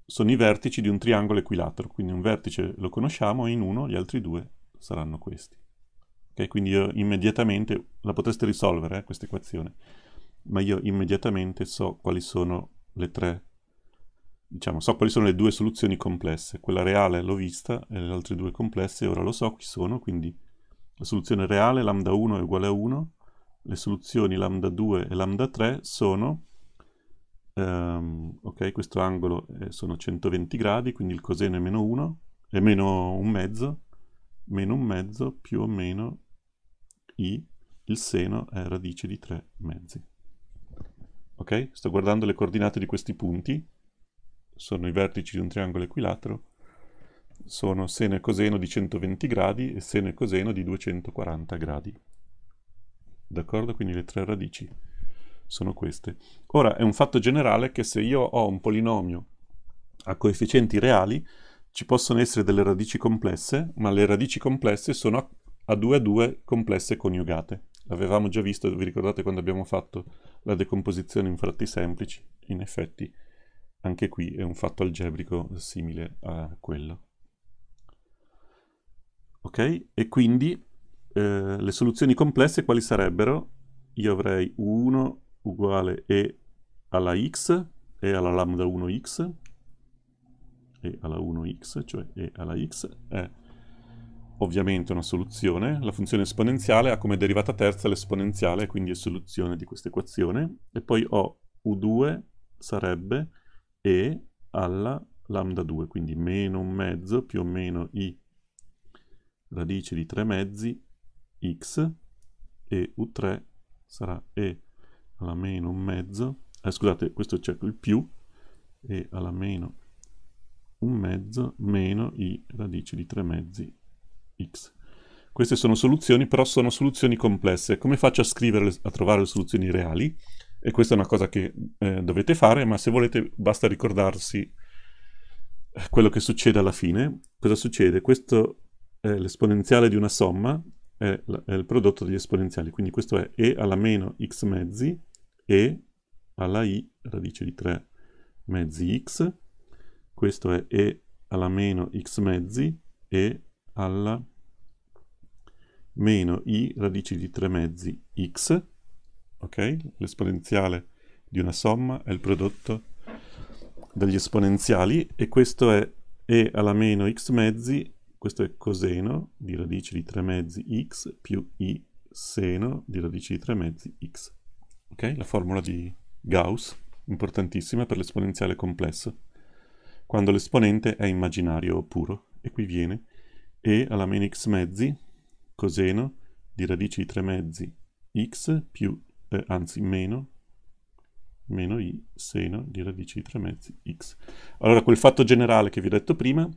A: sono i vertici di un triangolo equilatero, quindi un vertice lo conosciamo e in uno gli altri due saranno questi. Okay, quindi io immediatamente, la potreste risolvere eh, questa equazione, ma io immediatamente so quali sono le tre, diciamo, so quali sono le due soluzioni complesse. Quella reale l'ho vista e le altre due complesse ora lo so chi sono, quindi la soluzione reale lambda 1 è uguale a 1, le soluzioni lambda 2 e lambda 3 sono, um, ok, questo angolo è, sono 120 gradi, quindi il coseno è meno 1, è meno un mezzo, meno un mezzo più o meno i, il seno è radice di 3 mezzi. Ok? Sto guardando le coordinate di questi punti, sono i vertici di un triangolo equilatero, sono seno e coseno di 120 gradi e seno e coseno di 240 gradi. D'accordo? Quindi le tre radici sono queste. Ora è un fatto generale che se io ho un polinomio a coefficienti reali, ci possono essere delle radici complesse, ma le radici complesse sono a 2 a 2 complesse coniugate. L'avevamo già visto, vi ricordate quando abbiamo fatto la decomposizione in fratti semplici? In effetti anche qui è un fatto algebrico simile a quello. Ok? E quindi eh, le soluzioni complesse quali sarebbero? Io avrei 1 uguale e alla x e alla lambda 1x e alla 1x, cioè e alla x, è ovviamente una soluzione. La funzione esponenziale ha come derivata terza l'esponenziale, quindi è soluzione di questa equazione. E poi ho u2 sarebbe e alla lambda 2, quindi meno un mezzo più o meno i radice di 3 mezzi x e u3 sarà e alla meno un mezzo, eh, scusate, questo c'è il più, e alla meno un mezzo meno i radici di 3 mezzi x. Queste sono soluzioni, però sono soluzioni complesse. Come faccio a scrivere, a trovare le soluzioni reali? E questa è una cosa che eh, dovete fare, ma se volete basta ricordarsi eh, quello che succede alla fine. Cosa succede? Questo è l'esponenziale di una somma, è, è il prodotto degli esponenziali, quindi questo è e alla meno x mezzi e alla i radice di 3 mezzi x, questo è e alla meno x mezzi e alla meno i radice di 3 mezzi x, ok? L'esponenziale di una somma è il prodotto degli esponenziali e questo è e alla meno x mezzi, questo è coseno di radice di 3 mezzi x più i seno di radice di 3 mezzi x. Ok? La formula di Gauss, importantissima per l'esponenziale complesso, quando l'esponente è immaginario puro. E qui viene e alla meno x mezzi coseno di radice di 3 mezzi x più eh, anzi meno, meno i seno di radice di 3 mezzi x. Allora quel fatto generale che vi ho detto prima,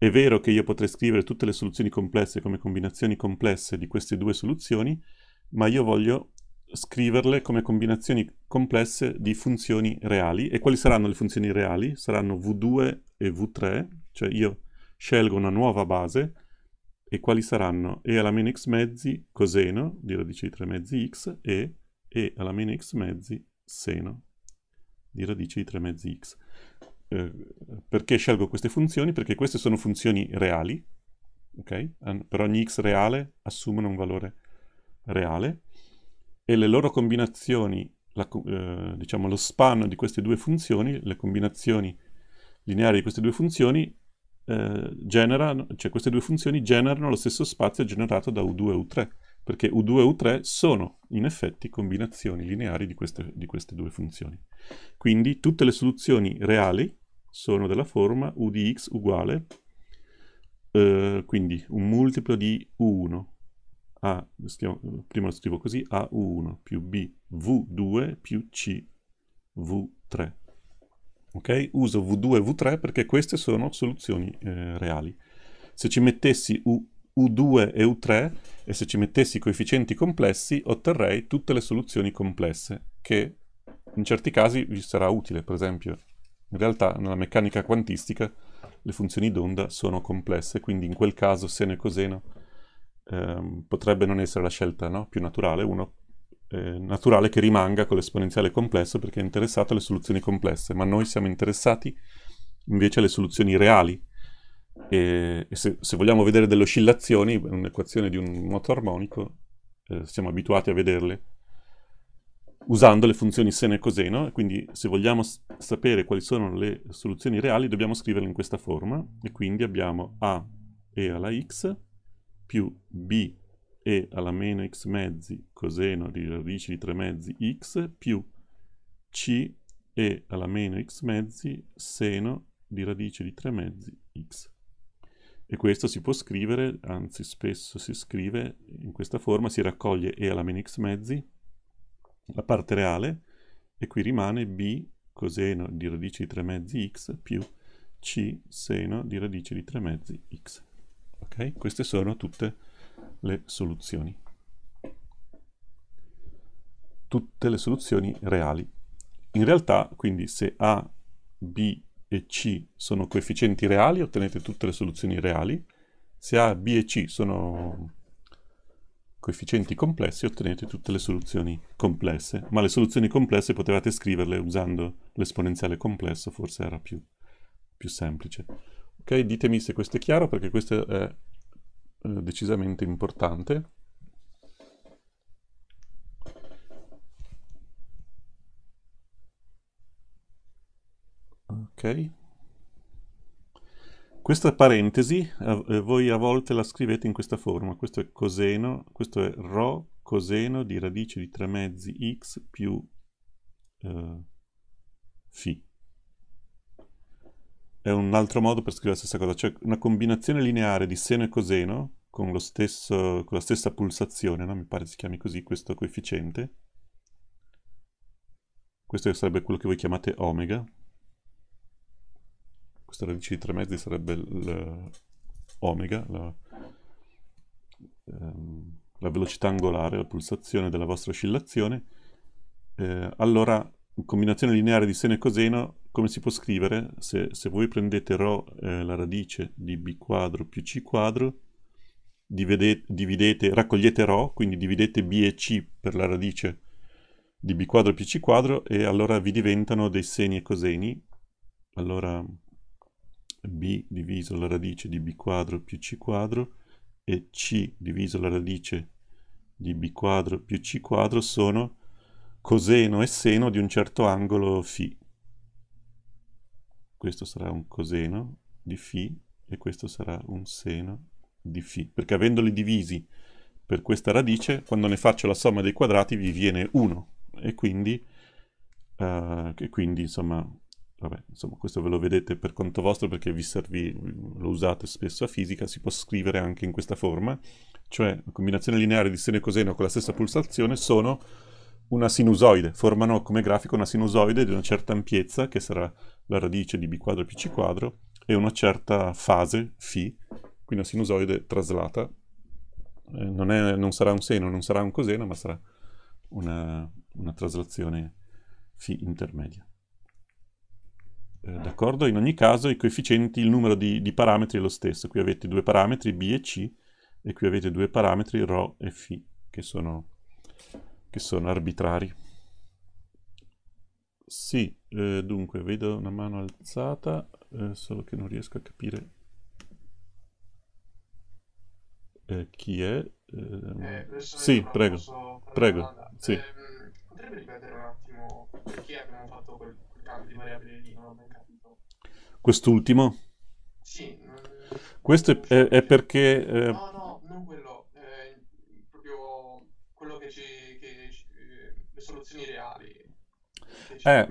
A: è vero che io potrei scrivere tutte le soluzioni complesse come combinazioni complesse di queste due soluzioni, ma io voglio scriverle come combinazioni complesse di funzioni reali. E quali saranno le funzioni reali? Saranno v2 e v3, cioè io scelgo una nuova base, e quali saranno e alla meno x mezzi coseno di radice di 3 mezzi x e e alla meno x mezzi seno di radice di 3 mezzi x. Eh, perché scelgo queste funzioni? Perché queste sono funzioni reali, ok? Per ogni x reale assumono un valore reale e le loro combinazioni, la, eh, diciamo lo span di queste due funzioni, le combinazioni lineari di queste due funzioni, eh, generano, cioè queste due funzioni generano lo stesso spazio generato da U2 e U3 perché U2 e U3 sono in effetti combinazioni lineari di queste, di queste due funzioni. Quindi tutte le soluzioni reali sono della forma U di x uguale, eh, quindi un multiplo di U1, a, stiamo, prima lo scrivo così, a U1 più B V2 più C V3. Ok? Uso V2 e V3 perché queste sono soluzioni eh, reali. Se ci mettessi U U2 e U3 e se ci mettessi coefficienti complessi otterrei tutte le soluzioni complesse, che in certi casi vi sarà utile, per esempio in realtà nella meccanica quantistica le funzioni d'onda sono complesse, quindi in quel caso seno e coseno ehm, potrebbe non essere la scelta no? più naturale, uno eh, naturale che rimanga con l'esponenziale complesso perché è interessato alle soluzioni complesse, ma noi siamo interessati invece alle soluzioni reali, e, e se, se, vogliamo vedere delle oscillazioni, un'equazione di un moto armonico, eh, siamo abituati a vederle usando le funzioni seno e coseno, quindi se vogliamo sapere quali sono le soluzioni reali dobbiamo scriverle in questa forma, e quindi abbiamo a e alla x più b e alla meno x mezzi coseno di radici di 3 mezzi x più c e alla meno x mezzi seno di radice di 3 mezzi x. E questo si può scrivere, anzi spesso si scrive in questa forma, si raccoglie e alla meno x mezzi, la parte reale, e qui rimane b coseno di radice di 3 mezzi x più c seno di radice di 3 mezzi x. Ok? Queste sono tutte le soluzioni. Tutte le soluzioni reali. In realtà, quindi, se a, b e c sono coefficienti reali, ottenete tutte le soluzioni reali. Se A, B e C sono coefficienti complessi, ottenete tutte le soluzioni complesse. Ma le soluzioni complesse potevate scriverle usando l'esponenziale complesso, forse era più, più semplice. Ok, ditemi se questo è chiaro, perché questo è eh, decisamente importante. Ok. Questa parentesi eh, voi a volte la scrivete in questa forma. Questo è coseno, questo è rho coseno di radice di 3 mezzi x più eh, φ. È un altro modo per scrivere la stessa cosa, cioè una combinazione lineare di seno e coseno con, stesso, con la stessa pulsazione, no? mi pare si chiami così questo coefficiente. Questo sarebbe quello che voi chiamate omega, questa radice di 3 mezzi sarebbe l'omega, la, ehm, la, velocità angolare, la pulsazione della vostra oscillazione, eh, allora in combinazione lineare di seno e coseno, come si può scrivere? Se, se voi prendete ρ, eh, la radice di b quadro più c quadro, dividete, dividete, raccogliete ρ, quindi dividete b e c per la radice di b quadro più c quadro e allora vi diventano dei seni e coseni. Allora b diviso la radice di b quadro più c quadro e c diviso la radice di b quadro più c quadro sono coseno e seno di un certo angolo φ. Questo sarà un coseno di φ e questo sarà un seno di φ, perché avendoli divisi per questa radice, quando ne faccio la somma dei quadrati vi viene 1 e quindi, uh, e quindi insomma vabbè, insomma, questo ve lo vedete per conto vostro perché vi servi, lo usate spesso a fisica, si può scrivere anche in questa forma, cioè la combinazione lineare di seno e coseno con la stessa pulsazione sono una sinusoide, formano come grafico una sinusoide di una certa ampiezza, che sarà la radice di b quadro più c quadro, e una certa fase, φ, quindi una sinusoide traslata. Eh, non, è, non, sarà un seno, non sarà un coseno, ma sarà una, una traslazione φ intermedia. Eh, d'accordo? In ogni caso i coefficienti, il numero di, di, parametri è lo stesso. Qui avete due parametri B e C e qui avete due parametri ρ e φ che sono, che sono arbitrari. Sì, eh, dunque vedo una mano alzata, eh, solo che non riesco a capire eh, chi è. Eh, sì, prego, prego. Sì.
B: Ehm, potrebbe ripetere un attimo perché abbiamo fatto quel cambio di variabile lì? Non ho ben capito.
A: Quest'ultimo?
B: Sì.
A: Questo è, è, è perché...
B: Eh... No, no, non quello. Eh, proprio quello che ci... Che ci eh, le soluzioni reali.
A: Eh,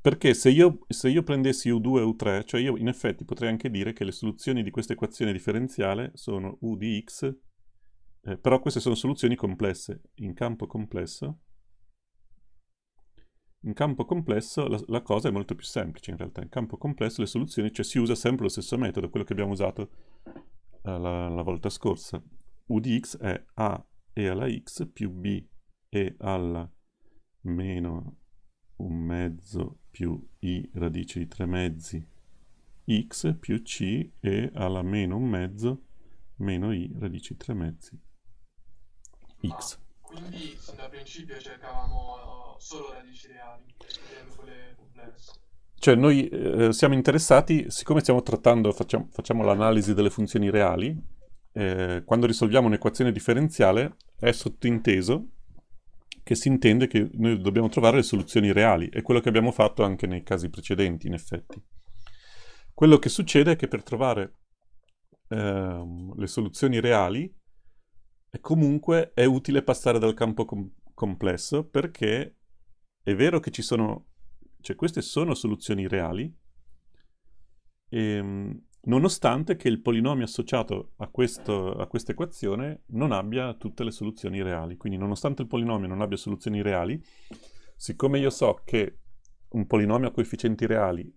A: perché se io, se io, prendessi U2 e U3, cioè io in effetti potrei anche dire che le soluzioni di questa equazione differenziale sono U di x, eh, però queste sono soluzioni complesse. In campo complesso in campo complesso la, la, cosa è molto più semplice in realtà. In campo complesso le soluzioni, cioè si usa sempre lo stesso metodo, quello che abbiamo usato uh, la, la, volta scorsa. U di x è a e alla x più b e alla meno un mezzo più i radice di 3 mezzi x più c e alla meno un mezzo meno i radice di 3 mezzi x.
B: Quindi sin da principio cercavamo solo radici reali, quelle complesse.
A: Cioè noi eh, siamo interessati, siccome stiamo trattando, facciamo, facciamo l'analisi delle funzioni reali, eh, quando risolviamo un'equazione differenziale è sottinteso che si intende che noi dobbiamo trovare le soluzioni reali, è quello che abbiamo fatto anche nei casi precedenti, in effetti. Quello che succede è che per trovare eh, le soluzioni reali e comunque è utile passare dal campo com- complesso perché è vero che ci sono, cioè queste sono soluzioni reali, e, ehm, nonostante che il polinomio associato a, questa equazione non abbia tutte le soluzioni reali. Quindi nonostante il polinomio non abbia soluzioni reali, siccome io so che un polinomio a coefficienti reali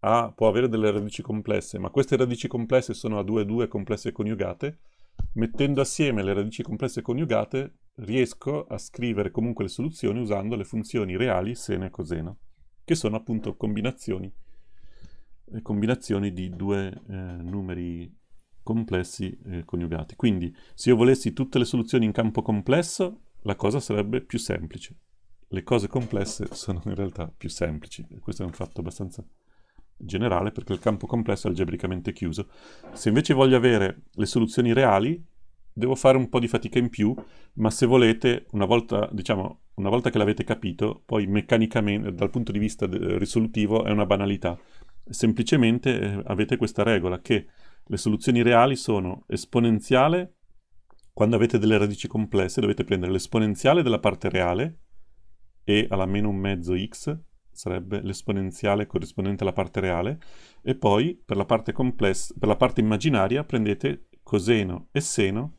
A: ha, può avere delle radici complesse, ma queste radici complesse sono a 2 2 complesse coniugate, mettendo assieme le radici complesse coniugate riesco a scrivere comunque le soluzioni usando le funzioni reali seno e coseno, che sono appunto combinazioni combinazioni di due eh, numeri complessi eh, coniugati. Quindi se io volessi tutte le soluzioni in campo complesso, la cosa sarebbe più semplice. Le cose complesse sono in realtà più semplici. Questo è un fatto abbastanza generale perché il campo complesso è algebricamente chiuso. Se invece voglio avere le soluzioni reali, devo fare un po' di fatica in più, ma se volete, una volta, diciamo, una volta che l'avete capito, poi meccanicamente, dal punto di vista risolutivo, è una banalità semplicemente eh, avete questa regola che le soluzioni reali sono esponenziale, quando avete delle radici complesse dovete prendere l'esponenziale della parte reale e alla meno un mezzo x sarebbe l'esponenziale corrispondente alla parte reale e poi per la parte, per la parte immaginaria prendete coseno e seno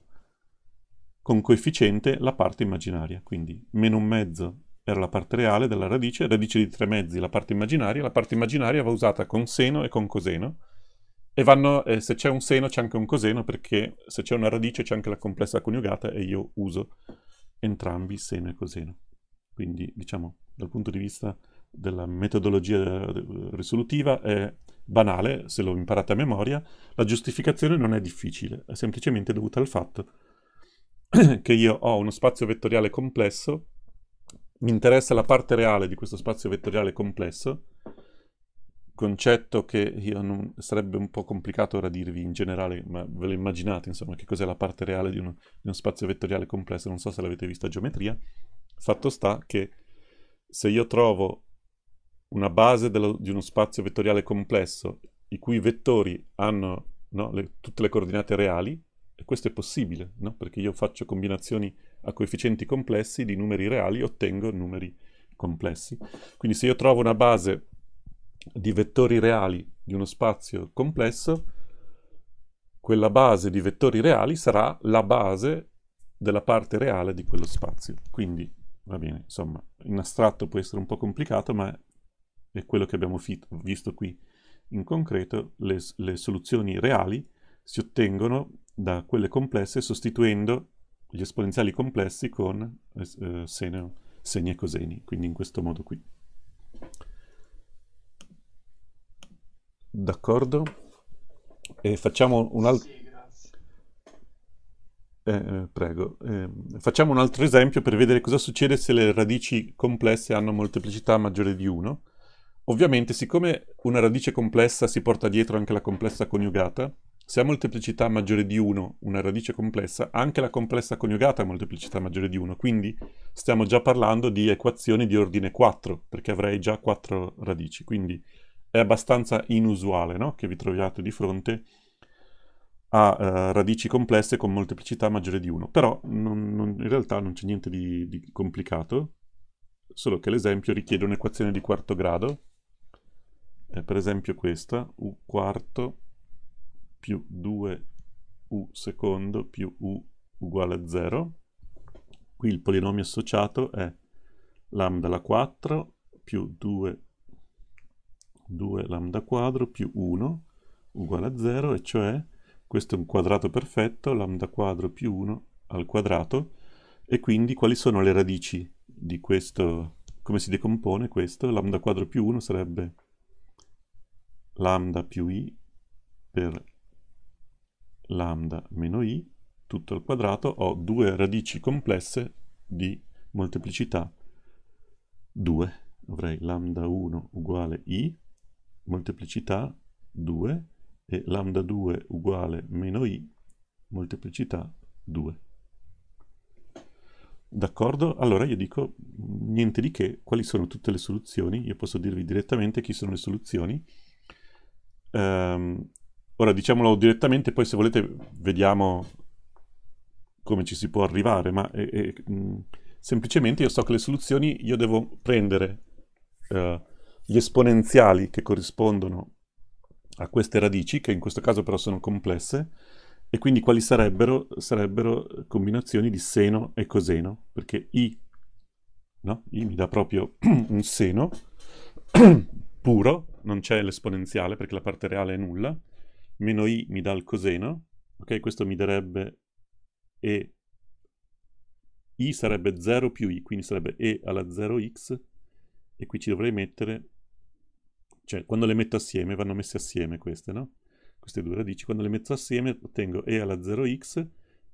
A: con coefficiente la parte immaginaria, quindi meno un mezzo era la parte reale della radice, radice di tre mezzi la parte immaginaria, la parte immaginaria va usata con seno e con coseno, e vanno, eh, se c'è un seno c'è anche un coseno, perché se c'è una radice c'è anche la complessa coniugata e io uso entrambi seno e coseno. Quindi, diciamo, dal punto di vista della metodologia eh, risolutiva è banale, se lo imparate a memoria, la giustificazione non è difficile, è semplicemente dovuta al fatto che io ho uno spazio vettoriale complesso mi interessa la parte reale di questo spazio vettoriale complesso, concetto che non, sarebbe un po' complicato ora dirvi in generale, ma ve lo immaginate, insomma, che cos'è la parte reale di uno, di uno spazio vettoriale complesso, non so se l'avete visto a geometria. Fatto sta che se io trovo una base dello, di uno spazio vettoriale complesso i cui vettori hanno no, le, tutte le coordinate reali, e questo è possibile, no? perché io faccio combinazioni a coefficienti complessi di numeri reali ottengo numeri complessi. Quindi se io trovo una base di vettori reali di uno spazio complesso, quella base di vettori reali sarà la base della parte reale di quello spazio. Quindi, va bene, insomma, in astratto può essere un po' complicato, ma è quello che abbiamo visto qui in concreto. Le, le soluzioni reali si ottengono da quelle complesse sostituendo gli esponenziali complessi con eh, seno, seni e coseni, quindi in questo modo qui. D'accordo? E facciamo un altro... Eh, eh, prego. Eh, facciamo un altro esempio per vedere cosa succede se le radici complesse hanno molteplicità maggiore di 1. Ovviamente, siccome una radice complessa si porta dietro anche la complessa coniugata, se ha molteplicità maggiore di 1 una radice complessa, anche la complessa coniugata ha molteplicità maggiore di 1, quindi stiamo già parlando di equazioni di ordine 4, perché avrei già 4 radici, quindi è abbastanza inusuale no? che vi troviate di fronte a uh, radici complesse con molteplicità maggiore di 1, però non, non, in realtà non c'è niente di, di complicato, solo che l'esempio richiede un'equazione di quarto grado, è per esempio questa, u quarto più 2u secondo più u uguale a 0. Qui il polinomio associato è lambda alla 4 più 2, 2 lambda quadro più 1 uguale a 0, e cioè questo è un quadrato perfetto, lambda quadro più 1 al quadrato, e quindi quali sono le radici di questo, come si decompone questo? Lambda quadro più 1 sarebbe lambda più i per lambda meno i tutto al quadrato ho due radici complesse di molteplicità 2. Avrei lambda 1 uguale i, molteplicità 2, e lambda 2 uguale meno i, molteplicità 2. D'accordo? Allora io dico niente di che, quali sono tutte le soluzioni? Io posso dirvi direttamente chi sono le soluzioni. Um, Ora diciamolo direttamente, poi se volete vediamo come ci si può arrivare, ma è, è, mh, semplicemente io so che le soluzioni io devo prendere uh, gli esponenziali che corrispondono ha queste radici, che in questo caso però sono complesse, e quindi quali sarebbero? Sarebbero combinazioni di seno e coseno, perché i, no? I mi dà proprio un seno puro, non c'è l'esponenziale perché la parte reale è nulla, meno i mi dà il coseno, ok? Questo mi darebbe e i sarebbe 0 più i, quindi sarebbe e alla 0x, e qui ci dovrei mettere, cioè quando le metto assieme, vanno messe assieme queste, no? Queste due radici, quando le metto assieme ottengo e alla 0x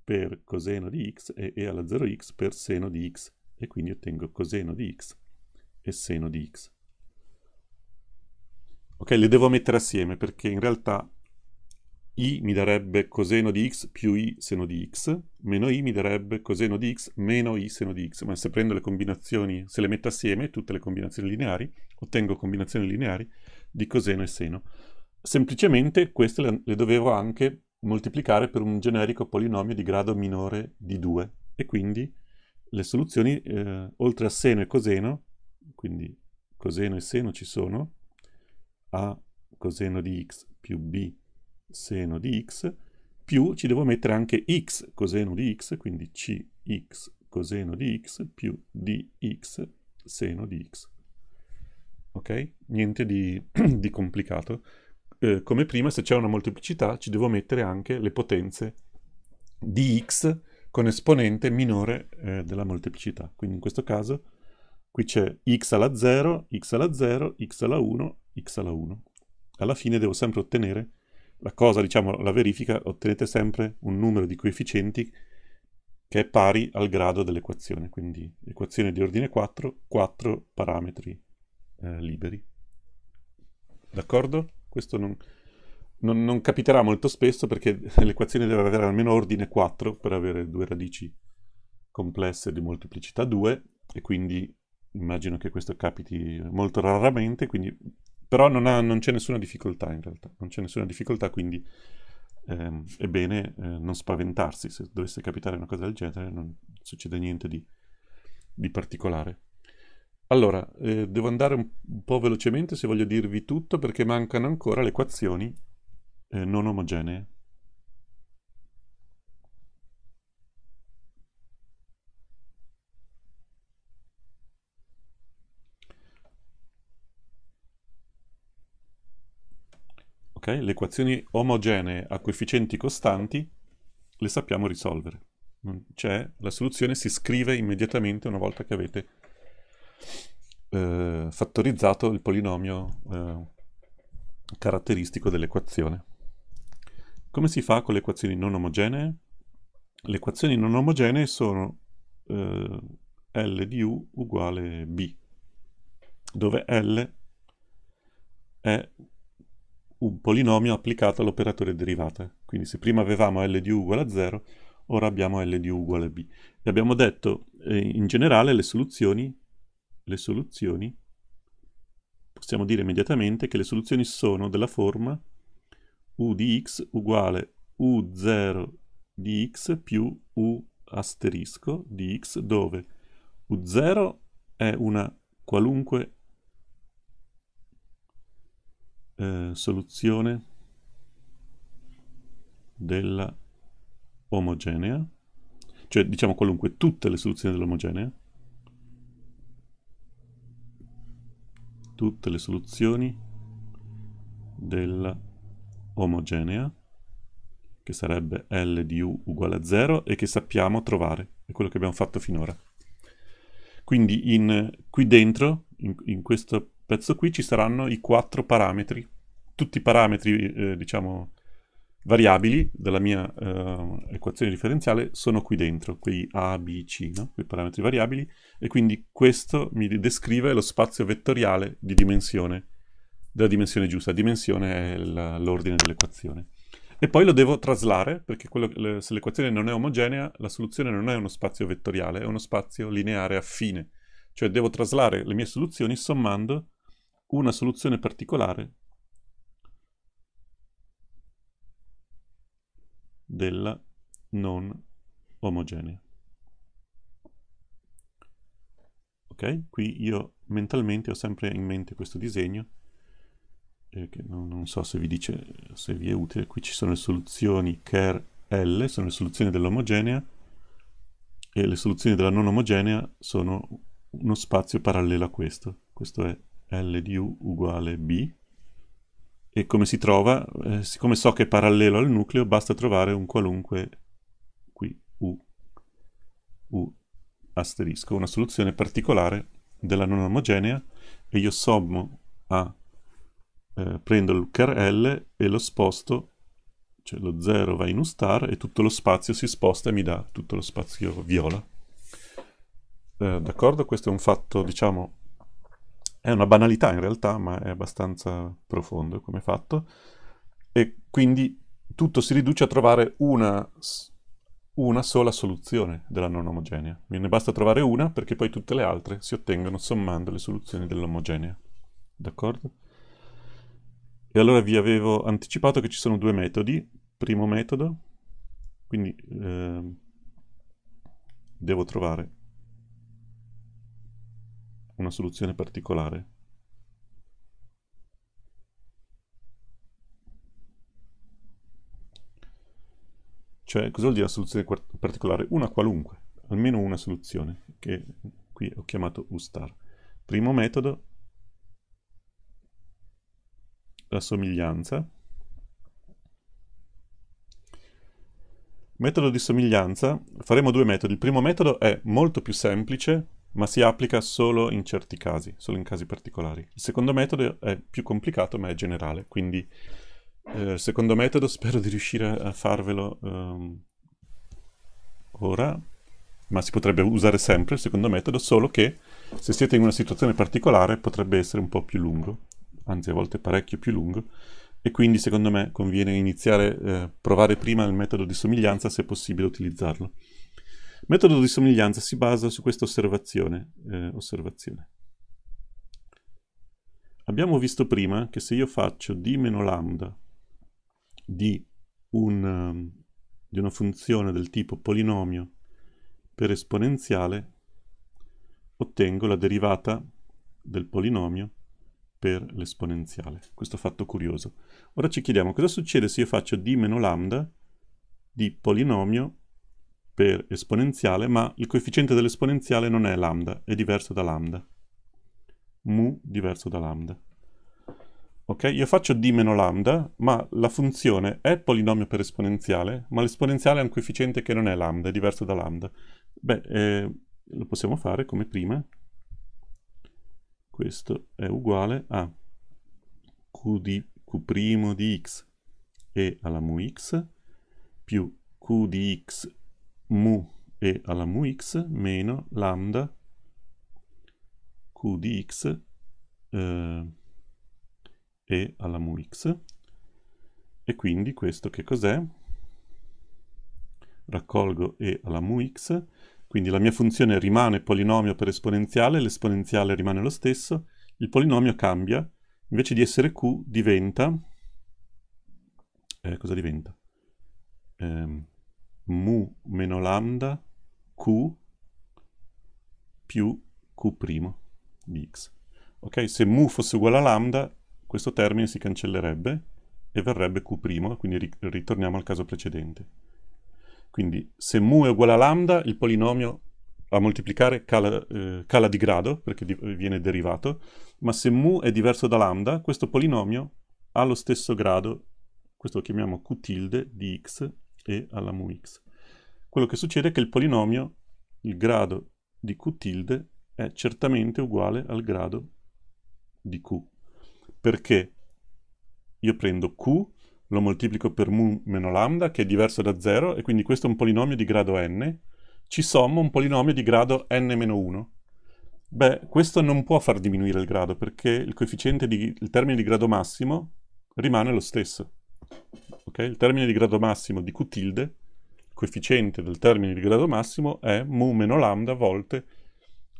A: per coseno di x e e alla 0x per seno di x, e quindi ottengo coseno di x e seno di x. Ok, le devo mettere assieme perché in realtà i mi darebbe coseno di x più i seno di x, meno i mi darebbe coseno di x meno i seno di x, ma se prendo le combinazioni, se le metto assieme, tutte le combinazioni lineari, ottengo combinazioni lineari di coseno e seno. Semplicemente queste le, le dovevo anche moltiplicare per un generico polinomio di grado minore di 2 e quindi le soluzioni, eh, oltre a seno e coseno, quindi coseno e seno ci sono, a coseno di x più b seno di x, più ci devo mettere anche x coseno di x, quindi cx coseno di x più dx seno di x. Ok? Niente di, di complicato. Eh, come prima, se c'è una molteplicità, ci devo mettere anche le potenze di x con esponente minore eh, della molteplicità. Quindi in questo caso qui c'è x alla 0, x alla 0, x alla 1, x alla 1. Alla fine devo sempre ottenere la cosa, diciamo, la verifica, ottenete sempre un numero di coefficienti che è pari al grado dell'equazione, quindi equazione di ordine 4, 4 parametri eh, liberi. D'accordo? Questo non, non, non, capiterà molto spesso perché l'equazione deve avere almeno ordine 4 per avere due radici complesse di molteplicità 2 e quindi immagino che questo capiti molto raramente, quindi però non, ha, non, c'è nessuna difficoltà in realtà, non c'è nessuna difficoltà, quindi ehm, è bene eh, non spaventarsi, se dovesse capitare una cosa del genere non succede niente di, di particolare. Allora, eh, devo andare un, po' velocemente se voglio dirvi tutto perché mancano ancora le equazioni eh, non omogenee. Okay? Le equazioni omogenee a coefficienti costanti le sappiamo risolvere. la soluzione si scrive immediatamente una volta che avete eh, fattorizzato il polinomio eh, caratteristico dell'equazione. Come si fa con le equazioni non omogenee? Le equazioni non omogenee sono eh, L di U uguale B, dove L è un polinomio applicato all'operatore derivata. Quindi se prima avevamo L di U uguale a 0, ora abbiamo L di U uguale a B. E abbiamo detto, eh, in generale, le soluzioni, le soluzioni, possiamo dire immediatamente che le soluzioni sono della forma U di x uguale U0 di x più U asterisco di x, dove U0 è una qualunque eh, soluzione della omogenea, cioè diciamo qualunque tutte le soluzioni dell'omogenea, tutte le soluzioni della omogenea, che sarebbe L di U uguale a 0 e che sappiamo trovare, è quello che abbiamo fatto finora. Quindi in, qui dentro, in, in questo pezzo qui ci saranno i quattro parametri, tutti i parametri, eh, diciamo, variabili della mia eh, equazione differenziale sono qui dentro, quei A, B, C, no? quei parametri variabili, e quindi questo mi descrive lo spazio vettoriale di dimensione, della dimensione giusta. La dimensione è l'ordine dell'equazione. E poi lo devo traslare, perché quello, se l'equazione non è omogenea, la soluzione non è uno spazio vettoriale, è uno spazio lineare affine. Cioè devo traslare le mie soluzioni sommando una soluzione particolare della non omogenea. Ok? Qui io mentalmente ho sempre in mente questo disegno eh, che non, non, so se vi dice, se vi è utile, qui ci sono le soluzioni ker L, sono le soluzioni dell'omogenea, e le soluzioni della non omogenea sono uno spazio parallelo a questo. Questo è L di U uguale B, e come si trova? Eh, siccome so che è parallelo al nucleo, basta trovare un qualunque qui, U, U asterisco, una soluzione particolare della non omogenea e io sommo a, eh, prendo il L e lo sposto, cioè lo 0 va in U star e tutto lo spazio si sposta e mi dà tutto lo spazio viola. Eh, D'accordo? Questo è un fatto, diciamo, è una banalità in realtà, ma è abbastanza profondo come fatto. E quindi tutto si riduce a trovare una, una sola soluzione della non omogenea. Ne basta trovare una perché poi tutte le altre si ottengono sommando le soluzioni dell'omogenea. D'accordo? E allora vi avevo anticipato che ci sono due metodi. Primo metodo, quindi eh, devo trovare una soluzione particolare. Cioè, cosa vuol dire la soluzione particolare? Una qualunque, almeno una soluzione, che qui ho chiamato ustar. Primo metodo, la somiglianza. Metodo di somiglianza, faremo due metodi. Il primo metodo è molto più semplice ma si applica solo in certi casi, solo in casi particolari. Il secondo metodo è più complicato, ma è generale, quindi eh, il secondo metodo spero di riuscire a farvelo um, ora, ma si potrebbe usare sempre il secondo metodo, solo che se siete in una situazione particolare potrebbe essere un po' più lungo, anzi a volte parecchio più lungo, e quindi secondo me conviene iniziare, eh, provare prima il metodo di somiglianza se è possibile utilizzarlo. Metodo di somiglianza si basa su questa osservazione. Eh, osservazione. Abbiamo visto prima che se io faccio d meno lambda di, un, um, di una funzione del tipo polinomio per esponenziale, ottengo la derivata del polinomio per l'esponenziale. Questo fatto curioso. Ora ci chiediamo cosa succede se io faccio d meno lambda di polinomio per esponenziale, ma il coefficiente dell'esponenziale non è lambda, è diverso da lambda. Mu diverso da lambda. Ok, io faccio d meno lambda, ma la funzione è polinomio per esponenziale, ma l'esponenziale ha un coefficiente che non è lambda, è diverso da lambda. Beh, eh, lo possiamo fare come prima. Questo è uguale a q di q' di x e alla mu x più q di x mu e alla mu x meno lambda q di x eh, e alla mu x e quindi questo che cos'è? Raccolgo e alla mu x, quindi la mia funzione rimane polinomio per esponenziale, l'esponenziale rimane lo stesso, il polinomio cambia, invece di essere q diventa... Eh, cosa diventa? Eh, mu meno lambda q più q' di x. Ok, se mu fosse uguale a lambda, questo termine si cancellerebbe e verrebbe q', quindi ri ritorniamo al caso precedente. Quindi se mu è uguale a lambda, il polinomio a moltiplicare cala, eh, cala di grado, perché di viene derivato, ma se mu è diverso da lambda, questo polinomio ha lo stesso grado, questo lo chiamiamo q tilde di x, e alla mu x. Quello che succede è che il polinomio, il grado di q tilde, è certamente uguale al grado di q. Perché io prendo q, lo moltiplico per mu meno lambda, che è diverso da 0, e quindi questo è un polinomio di grado n, ci sommo un polinomio di grado n-1. Beh, questo non può far diminuire il grado, perché il coefficiente di, il termine di grado massimo rimane lo stesso. Okay? Il termine di grado massimo di q tilde, il coefficiente del termine di grado massimo è mu meno lambda volte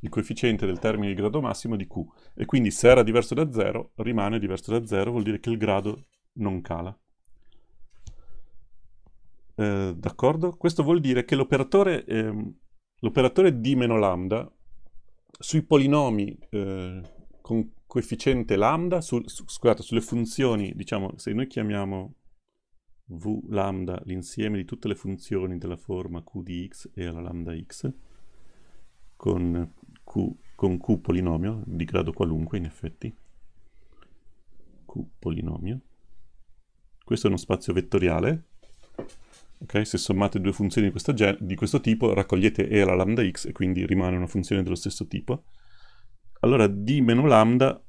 A: il coefficiente del termine di grado massimo di q. E quindi se era diverso da 0, rimane diverso da 0, vuol dire che il grado non cala. Eh, D'accordo? Questo vuol dire che l'operatore, eh, l'operatore d meno lambda sui polinomi eh, con coefficiente lambda, su, su, scusate, sulle funzioni, diciamo, se noi chiamiamo v lambda l'insieme di tutte le funzioni della forma q di x e alla lambda x, con q, con q polinomio di grado qualunque in effetti, q polinomio, questo è uno spazio vettoriale, Okay? Se sommate due funzioni di questo, di questo, tipo, raccogliete E alla lambda x e quindi rimane una funzione dello stesso tipo. Allora d meno lambda,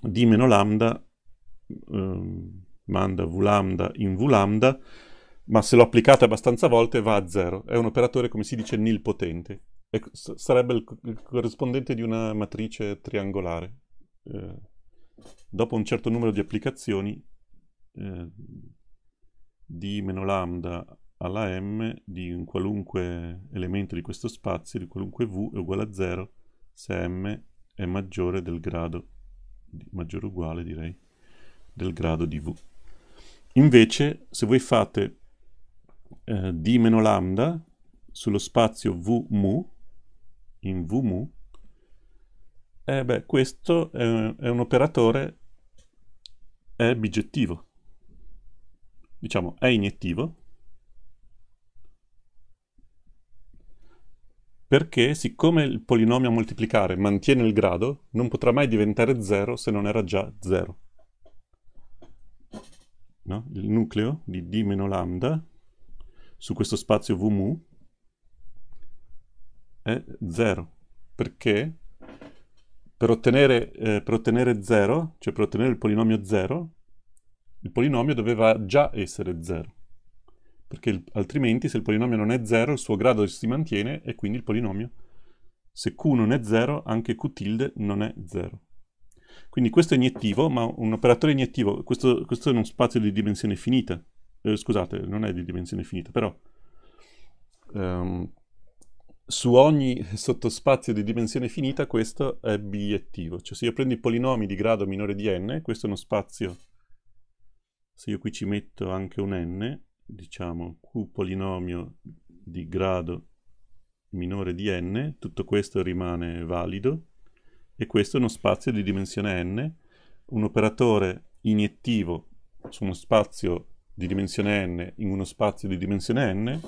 A: d meno lambda eh, manda v lambda in v lambda, ma se lo applicate abbastanza volte va a zero. È un operatore, come si dice, nilpotente. E sarebbe il, il, corrispondente di una matrice triangolare. Eh, dopo un certo numero di applicazioni, eh, d meno lambda alla m di un qualunque elemento di questo spazio, di qualunque v, è uguale a 0 se m è maggiore del grado, maggiore o uguale direi, del grado di v. Invece, se voi fate eh, d meno lambda sullo spazio v mu, in v mu, eh beh, questo è, è un operatore, è bigettivo diciamo, è iniettivo perché siccome il polinomio a moltiplicare mantiene il grado, non potrà mai diventare 0 se non era già 0. No? Il nucleo di d meno lambda su questo spazio v mu è 0, perché per ottenere, eh, per ottenere 0, cioè per ottenere il polinomio 0, il polinomio doveva già essere 0, perché altrimenti se il polinomio non è 0 il suo grado si mantiene e quindi il polinomio, se q non è 0, anche q tilde non è 0. Quindi questo è iniettivo, ma un operatore iniettivo, questo, questo è uno spazio di dimensione finita, eh, scusate, non è di dimensione finita, però um, su ogni sottospazio di dimensione finita questo è biettivo, cioè se io prendo i polinomi di grado minore di n, questo è uno spazio se io qui ci metto anche un n, diciamo q polinomio di grado minore di n, tutto questo rimane valido, e questo è uno spazio di dimensione n, un operatore iniettivo su uno spazio di dimensione n in uno spazio di dimensione n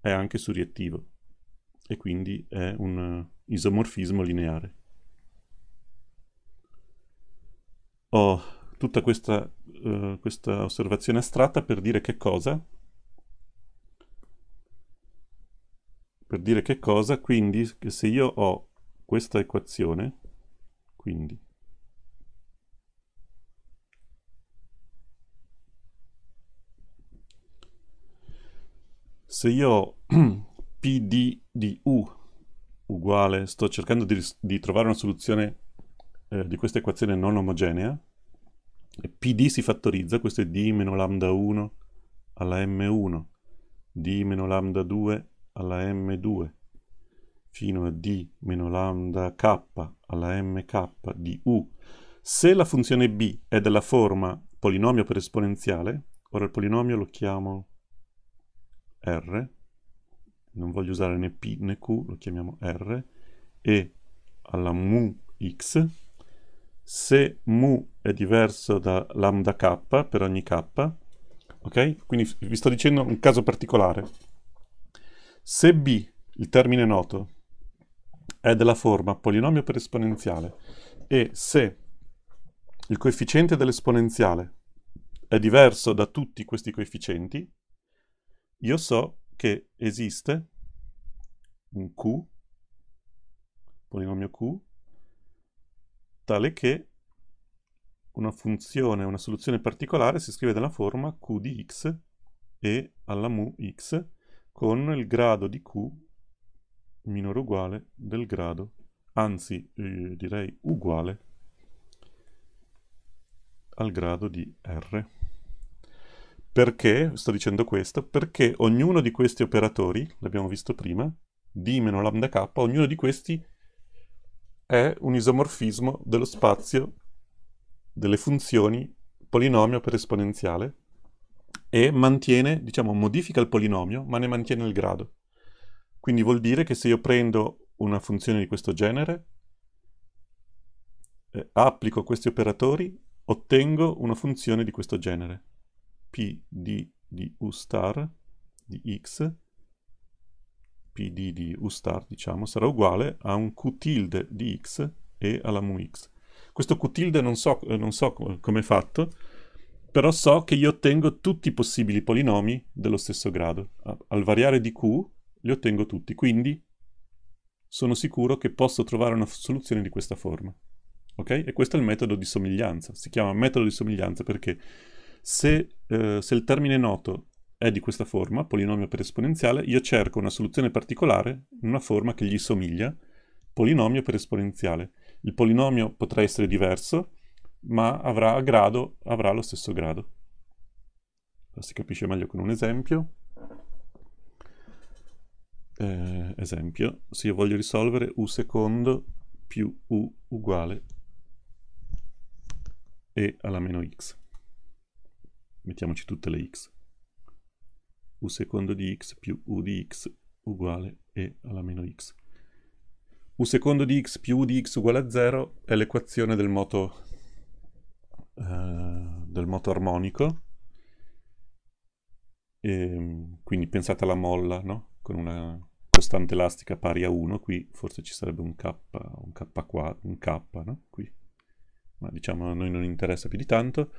A: è anche suriettivo e quindi è un isomorfismo lineare. Ho tutta questa uh, questa osservazione astratta per dire che cosa? Per dire che cosa? Quindi che se io ho questa equazione, quindi se io ho PD di U uguale, sto cercando di, di trovare una soluzione eh, di questa equazione non omogenea, PD si fattorizza, questo è d meno lambda 1 alla m1, d meno lambda 2 alla m2, fino a d meno lambda k alla mk di u. Se la funzione b è della forma polinomio per esponenziale, ora il polinomio lo chiamo r, non voglio usare né p né q, lo chiamiamo r, e alla mu x, se mu è diverso da lambda k per ogni k, ok? Quindi vi sto dicendo un caso particolare. Se b, il termine noto, è della forma polinomio per esponenziale e se il coefficiente dell'esponenziale è diverso da tutti questi coefficienti, io so che esiste un q, polinomio q, tale che una funzione, una soluzione particolare si scrive nella forma q di x e alla mu x con il grado di q minore o uguale del grado, anzi eh, direi uguale al grado di r. Perché sto dicendo questo? Perché ognuno di questi operatori, l'abbiamo visto prima, d meno lambda k, ognuno di questi è un isomorfismo dello spazio delle funzioni polinomio per esponenziale e mantiene, diciamo, modifica il polinomio, ma ne mantiene il grado. Quindi vuol dire che se io prendo una funzione di questo genere eh, applico questi operatori, ottengo una funzione di questo genere. P di, di U star di x, PD di U star, diciamo, sarà uguale a un Q tilde di x e alla mu x. Questo Q tilde non so, eh, non so come è fatto, però so che io ottengo tutti i possibili polinomi dello stesso grado. Al variare di Q li ottengo tutti, quindi sono sicuro che posso trovare una soluzione di questa forma. Ok? E questo è il metodo di somiglianza. Si chiama metodo di somiglianza perché se, eh, se il termine noto è di questa forma, polinomio per esponenziale, io cerco una soluzione particolare in una forma che gli somiglia, polinomio per esponenziale. Il polinomio potrà essere diverso, ma avrà, grado, avrà lo stesso grado. Si capisce meglio con un esempio. Eh, esempio, se io voglio risolvere u secondo più u uguale e alla meno x. Mettiamoci tutte le x. u secondo di x più u di x uguale e alla meno x. u secondo di x più di x uguale a 0 è l'equazione del moto, eh, del moto armonico. E, quindi pensate alla molla, no? Con una costante elastica pari a 1, qui forse ci sarebbe un k, un k, qua, un k no? Qui ma diciamo a noi non interessa più di tanto.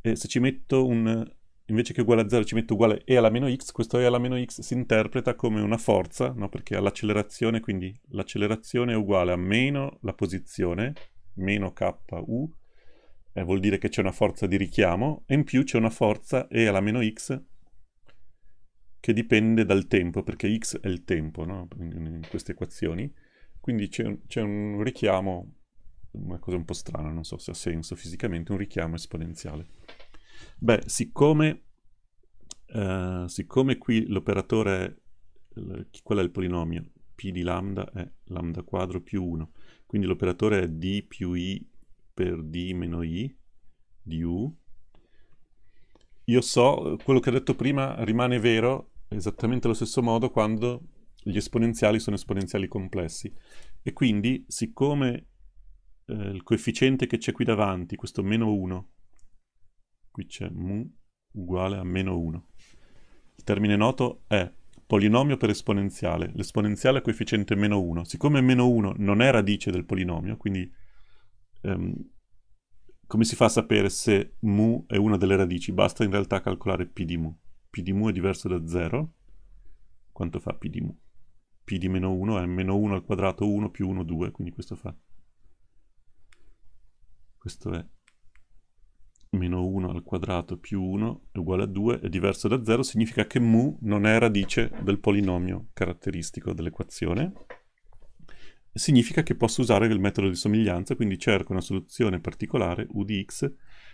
A: E se ci metto un, invece che uguale a 0 ci metto uguale e alla meno x, questo e alla meno x si interpreta come una forza, no? perché all'accelerazione, quindi l'accelerazione è uguale a meno la posizione, meno ku, eh, vuol dire che c'è una forza di richiamo, e in più c'è una forza e alla meno x che dipende dal tempo, perché x è il tempo no? in, in, queste equazioni, quindi c'è un, un richiamo una cosa un po' strana, non so se ha senso fisicamente, un richiamo esponenziale. Beh, siccome, eh, siccome qui l'operatore, qual è il polinomio? P di lambda è lambda quadro più 1, quindi l'operatore è d più i per d meno i di u. Io so, quello che ho detto prima rimane vero esattamente allo stesso modo quando gli esponenziali sono esponenziali complessi. E quindi, siccome eh, il coefficiente che c'è qui davanti, questo meno 1, qui c'è mu uguale a meno 1. Il termine noto è polinomio per esponenziale. L'esponenziale è coefficiente meno 1. Siccome meno 1 non è radice del polinomio, quindi ehm, come si fa a sapere se mu è una delle radici? Basta in realtà calcolare p di mu. p di mu è diverso da 0. Quanto fa p di mu? p di meno 1 è meno 1 al quadrato 1 più 1 2, quindi questo fa questo è meno 1 al quadrato più 1 è uguale a 2, è diverso da 0, significa che mu non è radice del polinomio caratteristico dell'equazione. Significa che posso usare il metodo di somiglianza, quindi cerco una soluzione particolare, u di x,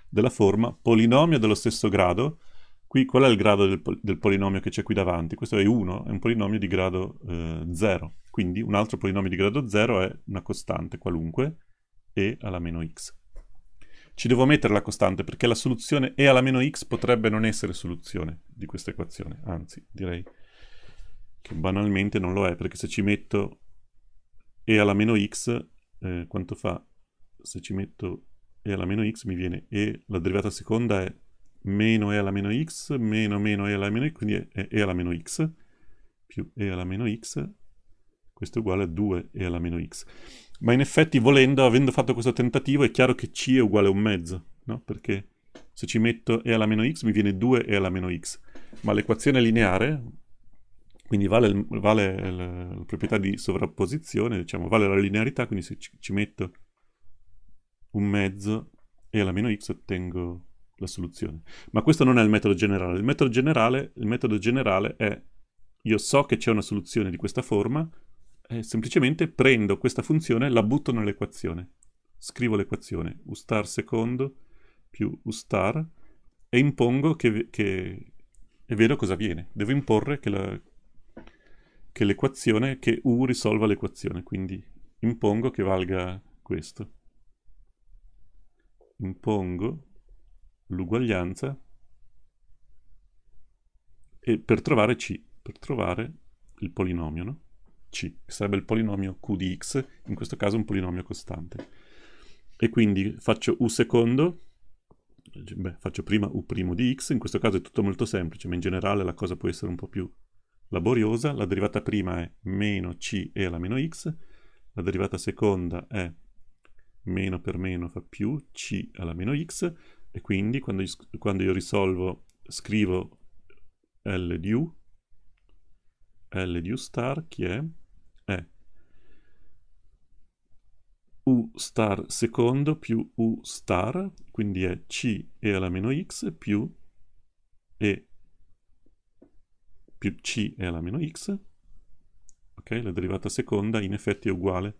A: della forma polinomio dello stesso grado. Qui qual è il grado del, del polinomio che c'è qui davanti? Questo è 1, è un polinomio di grado eh, 0. Quindi un altro polinomio di grado 0 è una costante qualunque, e alla meno x. Ci devo mettere la costante perché la soluzione e alla meno x potrebbe non essere soluzione di questa equazione, anzi direi che banalmente non lo è perché se ci metto e alla meno x, eh, quanto fa? Se ci metto e alla meno x mi viene e, la derivata seconda è meno e alla meno x, meno meno e alla meno x, quindi è e alla meno x, più e alla meno x, questo è uguale a 2 e alla meno x ma in effetti volendo, avendo fatto questo tentativo, è chiaro che c è uguale a un mezzo, no? Perché se ci metto e alla meno x mi viene 2 e alla meno x, ma l'equazione lineare, quindi vale, vale la, la, proprietà di sovrapposizione, diciamo, vale la linearità, quindi se ci, ci metto un mezzo e alla meno x ottengo la soluzione. Ma questo non è il metodo generale. Il metodo generale, il metodo generale è io so che c'è una soluzione di questa forma, eh, semplicemente prendo questa funzione e la butto nell'equazione. Scrivo l'equazione u star secondo più u star e impongo che, che e vedo cosa viene. Devo imporre che, la, che l'equazione, che u risolva l'equazione, quindi impongo che valga questo. Impongo l'uguaglianza e per trovare c, per trovare il polinomio, no? C, che sarebbe il polinomio q di x, in questo caso un polinomio costante. e quindi faccio u secondo, beh, faccio prima u primo di x, in questo caso è tutto molto semplice, ma in generale la cosa può essere un po' più laboriosa. La derivata prima è meno c e alla meno x, la derivata seconda è meno per meno fa più c alla meno x, e quindi quando quando io risolvo scrivo L di U, L di U star, chi è? È U star secondo più U star, quindi è C e alla meno X più E più C e alla meno X. Ok, la derivata seconda in effetti è uguale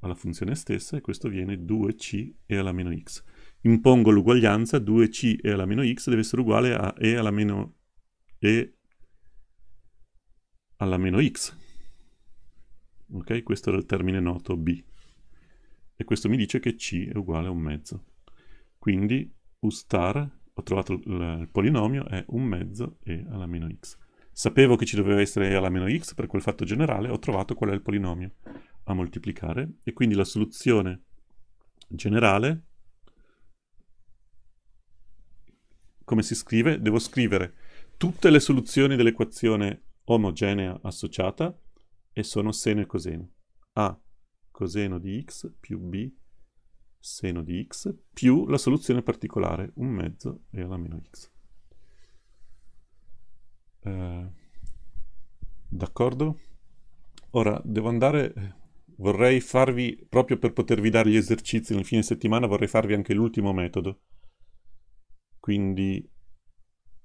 A: alla funzione stessa e questo viene 2C e alla meno X impongo l'uguaglianza 2c e alla meno x deve essere uguale a e alla meno e alla meno x. Ok? Questo era il termine noto b. E questo mi dice che c è uguale a un mezzo. Quindi u star, ho trovato il, il polinomio, è un mezzo e alla meno x. Sapevo che ci doveva essere e alla meno x per quel fatto generale, ho trovato qual è il polinomio a moltiplicare e quindi la soluzione generale come si scrive? Devo scrivere tutte le soluzioni dell'equazione omogenea associata e sono seno e coseno. A coseno di x più b seno di x più la soluzione particolare, un mezzo e alla meno x. Eh, D'accordo? Ora devo andare, vorrei farvi, proprio per potervi dare gli esercizi nel fine settimana, vorrei farvi anche l'ultimo metodo quindi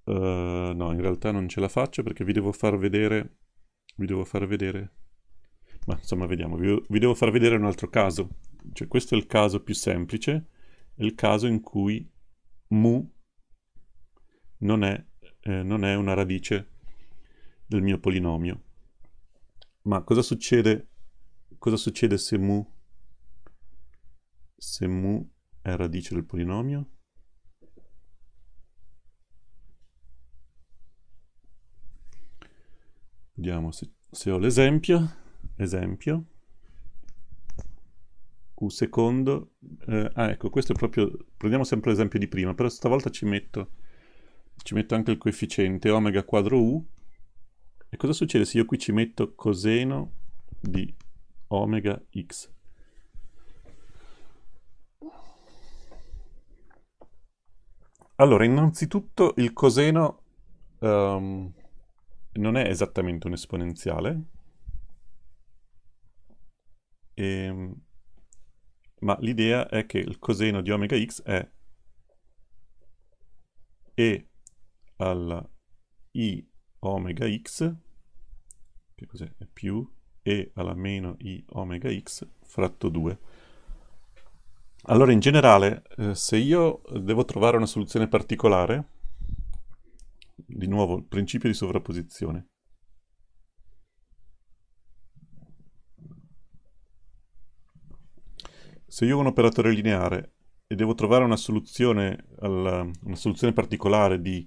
A: uh, no, in realtà non ce la faccio perché vi devo far vedere, vi devo far vedere, ma insomma vediamo, vi, vi devo far vedere un altro caso, cioè questo è il caso più semplice, è il caso in cui mu non è, eh, non è una radice del mio polinomio. Ma cosa succede, cosa succede se mu, se mu è radice del polinomio? Vediamo se, se ho l'esempio. Esempio. U secondo. Eh, ah, ecco, questo è proprio... Prendiamo sempre l'esempio di prima, però stavolta ci metto, ci metto anche il coefficiente omega quadro U. E cosa succede se io qui ci metto coseno di omega x? Allora, innanzitutto il coseno... Um, non è esattamente un esponenziale, e, ehm, ma l'idea è che il coseno di omega x è e alla i omega x, che cos'è? È più e alla meno i omega x fratto 2. Allora in generale, eh, se io devo trovare una soluzione particolare, di nuovo il principio di sovrapposizione. Se io ho un operatore lineare e devo trovare una soluzione, alla, una soluzione particolare di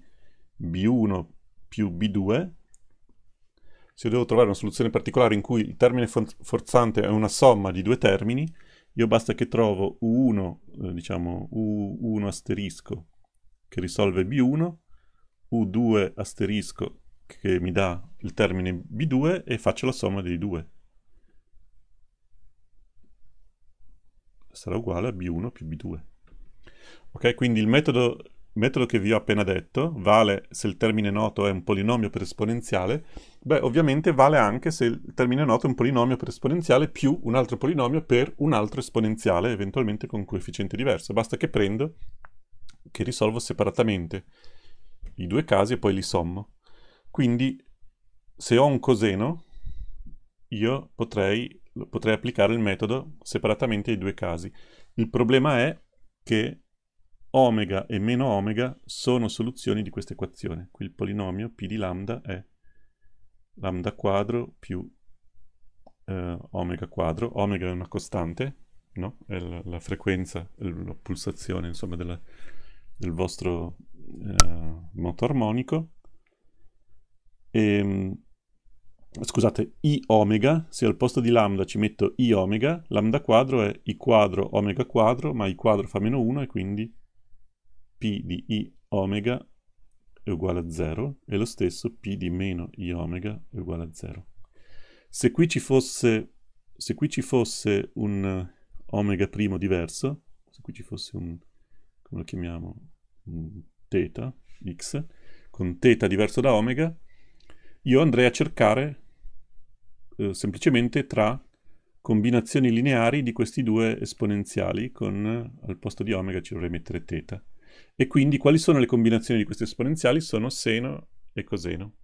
A: B1 più B2, se io devo trovare una soluzione particolare in cui il termine forzante è una somma di due termini, io basta che trovo U1, eh, diciamo U1 asterisco, che risolve B1, U2 asterisco che mi dà il termine B2 e faccio la somma dei due. Sarà uguale a B1 più B2. Ok, quindi il metodo, metodo che vi ho appena detto vale se il termine noto è un polinomio per esponenziale, beh ovviamente vale anche se il termine noto è un polinomio per esponenziale più un altro polinomio per un altro esponenziale, eventualmente con coefficiente diverso. Basta che prendo, che risolvo separatamente i due casi e poi li sommo. Quindi se ho un coseno, io potrei, potrei applicare il metodo separatamente ai due casi. Il problema è che omega e meno omega sono soluzioni di questa equazione. Qui il polinomio p di lambda è lambda quadro più eh, omega quadro. Omega è una costante, no? È la, la frequenza, la pulsazione, insomma, della, del vostro eh, moto armonico e, ehm, scusate, i omega, se al posto di lambda ci metto i omega, lambda quadro è i quadro omega quadro, ma i quadro fa meno 1 e quindi p di i omega è uguale a 0 e lo stesso p di meno i omega è uguale a 0. Se qui ci fosse, se qui ci fosse un omega primo diverso, se qui ci fosse un, come lo chiamiamo, un θ, x, con θ diverso da omega, io andrei a cercare eh, semplicemente tra combinazioni lineari di questi due esponenziali con al posto di omega ci dovrei mettere θ. E quindi quali sono le combinazioni di questi esponenziali? Sono seno e coseno.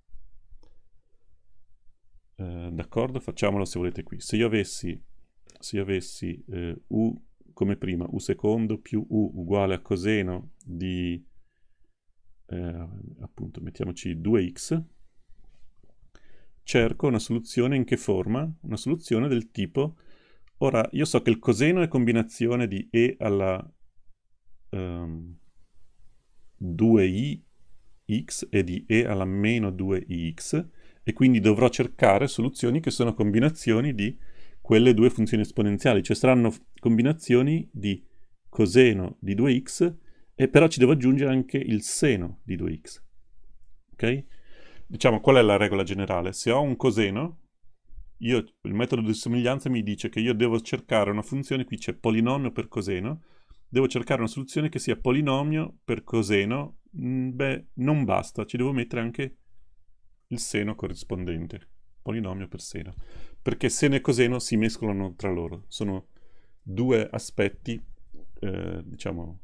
A: Eh, d'accordo? Facciamolo se volete qui. Se io avessi, se io avessi eh, u come prima, u secondo più u uguale a coseno di, eh, appunto, mettiamoci 2x, cerco una soluzione in che forma? Una soluzione del tipo, ora io so che il coseno è combinazione di e alla um, ehm, 2ix e di e alla meno 2ix e quindi dovrò cercare soluzioni che sono combinazioni di quelle due funzioni esponenziali, cioè saranno combinazioni di coseno di 2x e però ci devo aggiungere anche il seno di 2x. Ok? Diciamo, qual è la regola generale? Se ho un coseno, io, il metodo di somiglianza mi dice che io devo cercare una funzione, qui c'è polinomio per coseno, devo cercare una soluzione che sia polinomio per coseno, mm, beh, non basta, ci devo mettere anche il seno corrispondente, polinomio per seno, perché seno e coseno si mescolano tra loro, sono due aspetti, eh, diciamo,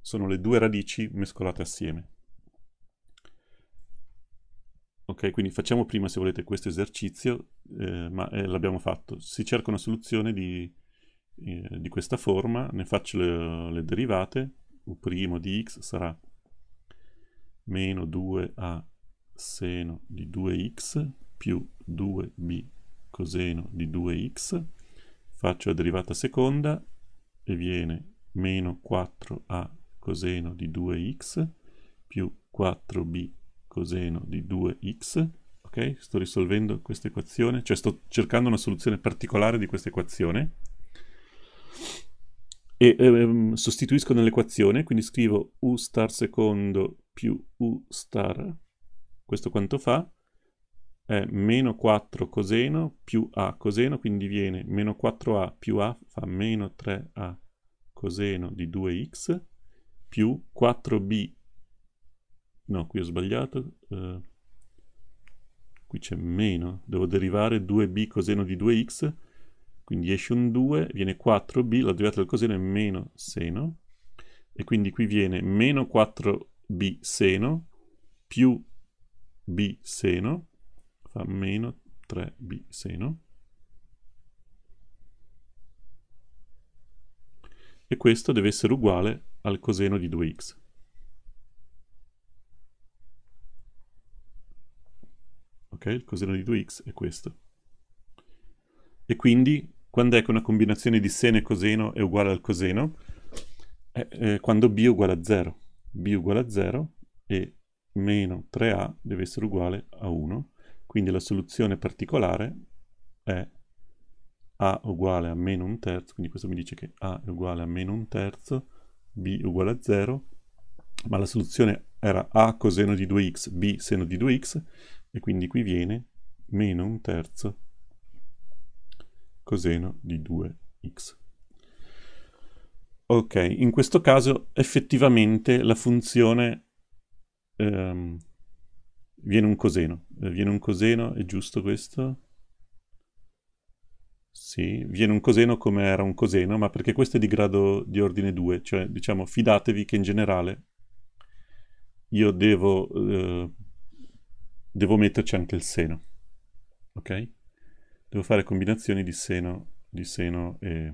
A: sono le due radici mescolate assieme. Ok, quindi facciamo prima, se volete, questo esercizio, eh, ma eh, l'abbiamo fatto. Si cerca una soluzione di, eh, di questa forma, ne faccio le, le, derivate, u' di x sarà meno 2a seno di 2x più 2b coseno di 2x, faccio la derivata seconda e viene meno 4a coseno di 2x più 4b coseno di 2x, ok? Sto risolvendo questa equazione, cioè sto cercando una soluzione particolare di questa equazione e ehm, sostituisco nell'equazione, quindi scrivo u star secondo più u star, questo quanto fa? È meno 4 coseno più a coseno, quindi viene meno 4a più a fa meno 3a coseno di 2x più 4b no, qui ho sbagliato, uh, qui c'è meno, devo derivare 2b coseno di 2x, quindi esce un 2, viene 4b, la derivata del coseno è meno seno, e quindi qui viene meno 4b seno più b seno, fa meno 3b seno. E questo deve essere uguale al coseno di 2x. Ok? Il coseno di 2x è questo. E quindi, quando è che una combinazione di seno e coseno è uguale al coseno? È, è quando b è uguale a 0. b uguale a 0 e meno 3a deve essere uguale a 1. Quindi la soluzione particolare è a uguale a meno un terzo, quindi questo mi dice che a è uguale a meno un terzo, b uguale a 0, ma la soluzione era a coseno di 2x, b seno di 2x, e quindi qui viene meno un terzo coseno di 2x. Ok, in questo caso effettivamente la funzione ehm, viene un coseno. Eh, viene un coseno, è giusto questo? Sì, viene un coseno come era un coseno, ma perché questo è di grado di ordine 2, cioè diciamo fidatevi che in generale io devo eh, devo metterci anche il seno, ok? Devo fare combinazioni di seno, di seno e,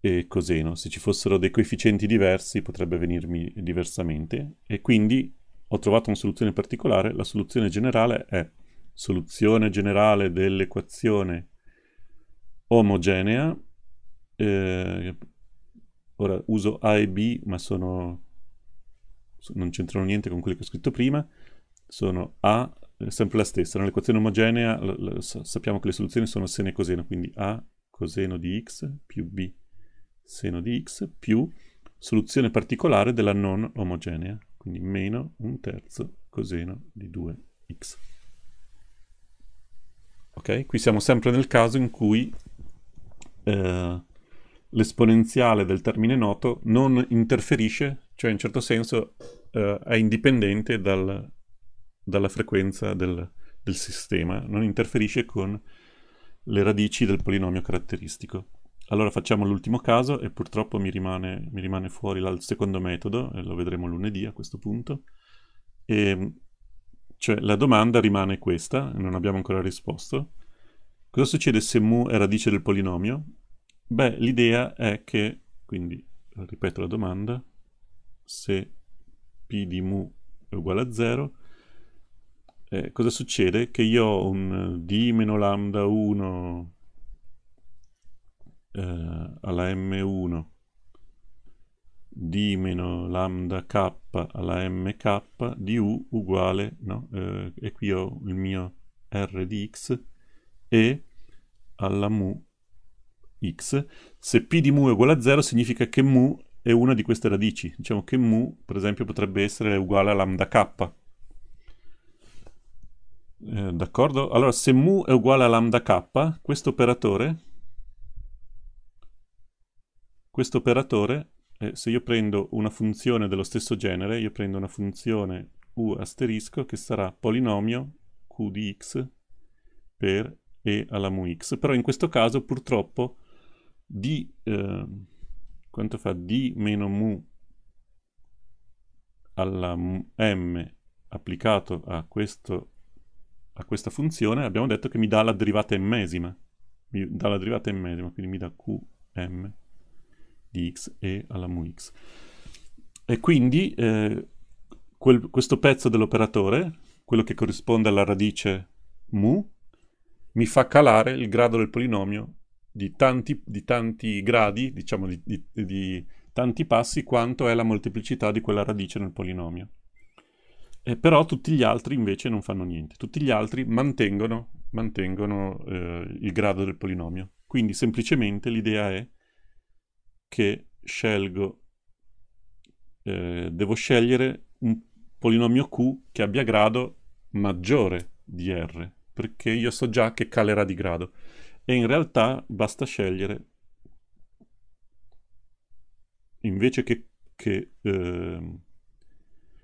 A: e coseno. Se ci fossero dei coefficienti diversi potrebbe venirmi diversamente e quindi ho trovato una soluzione particolare. La soluzione generale è soluzione generale dell'equazione omogenea. Eh, ora uso A e B, ma sono non c'entrano niente con quello che ho scritto prima, sono A è sempre la stessa. Nell'equazione omogenea sappiamo che le soluzioni sono seno e coseno, quindi A coseno di x più B seno di x più soluzione particolare della non omogenea, quindi meno un terzo coseno di 2x. Ok? Qui siamo sempre nel caso in cui eh, l'esponenziale del termine noto non interferisce, cioè in certo senso eh, è indipendente dal, dalla frequenza del, del sistema, non interferisce con le radici del polinomio caratteristico. Allora facciamo l'ultimo caso e purtroppo mi rimane, mi rimane fuori il secondo metodo, e lo vedremo lunedì a questo punto. E, cioè la domanda rimane questa, non abbiamo ancora risposto. Cosa succede se mu è radice del polinomio? Beh, l'idea è che, quindi ripeto la domanda, se p di mu è uguale a 0, eh, cosa succede? Che io ho un d meno lambda 1 eh, alla m1 d meno lambda k alla mk di u uguale, no? Eh, e qui ho il mio r di x e alla mu x. Se p di mu è uguale a 0 significa che mu è una di queste radici. Diciamo che mu, per esempio, potrebbe essere uguale a lambda k. Eh, d'accordo? Allora, se mu è uguale a lambda k, questo operatore questo operatore, eh, se io prendo una funzione dello stesso genere, io prendo una funzione u asterisco che sarà polinomio q di x per e alla mu x, però in questo caso purtroppo d, eh, quanto fa d meno mu alla m applicato a, questo, a questa funzione, abbiamo detto che mi dà la derivata ennesima, mi dà la derivata ennesima, quindi mi dà qm di x e alla mu x. E quindi eh, quel, questo pezzo dell'operatore, quello che corrisponde alla radice mu, mi fa calare il grado del polinomio di tanti, di tanti gradi, diciamo di, di, di, tanti passi, quanto è la molteplicità di quella radice nel polinomio. E però tutti gli altri invece non fanno niente, tutti gli altri mantengono, mantengono eh, il grado del polinomio. Quindi semplicemente l'idea è che scelgo, eh, devo scegliere un polinomio q che abbia grado maggiore di r, perché io so già che calerà di grado. E in realtà basta scegliere, invece che, che, eh,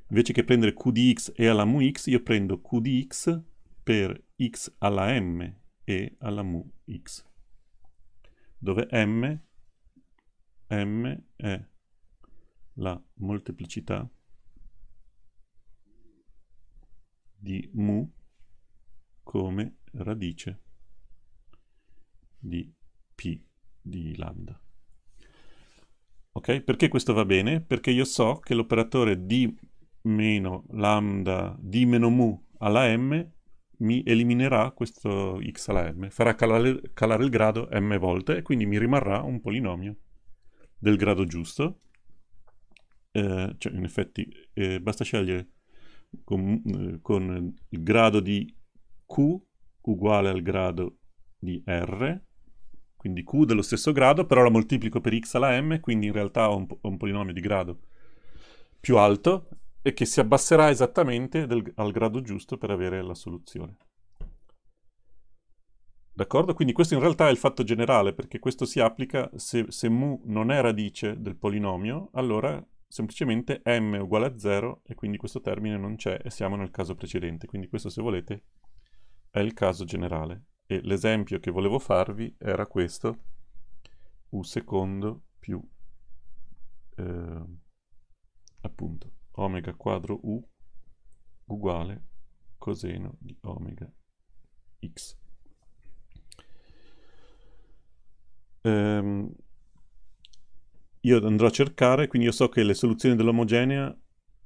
A: invece che prendere q di x e alla mu x, io prendo q di x per x alla m e alla mu x, dove m m è la molteplicità di mu come radice di p di lambda. Ok? Perché questo va bene? Perché io so che l'operatore d meno lambda d meno mu alla m mi eliminerà questo x alla m, farà calare, calare il grado m volte e quindi mi rimarrà un polinomio del grado giusto, eh, cioè in effetti eh, basta scegliere con, eh, con, il grado di Q uguale al grado di R, quindi Q dello stesso grado, però la moltiplico per x alla m, quindi in realtà ho un, ho un polinomio di grado più alto e che si abbasserà esattamente del, al grado giusto per avere la soluzione. D'accordo? Quindi questo in realtà è il fatto generale, perché questo si applica se, se mu non è radice del polinomio, allora semplicemente m è uguale a 0 e quindi questo termine non c'è e siamo nel caso precedente. Quindi questo, se volete, è il caso generale. E l'esempio che volevo farvi era questo, u secondo più, eh, appunto, omega quadro u uguale coseno di omega x. ehm, io andrò a cercare, quindi io so che le soluzioni dell'omogenea,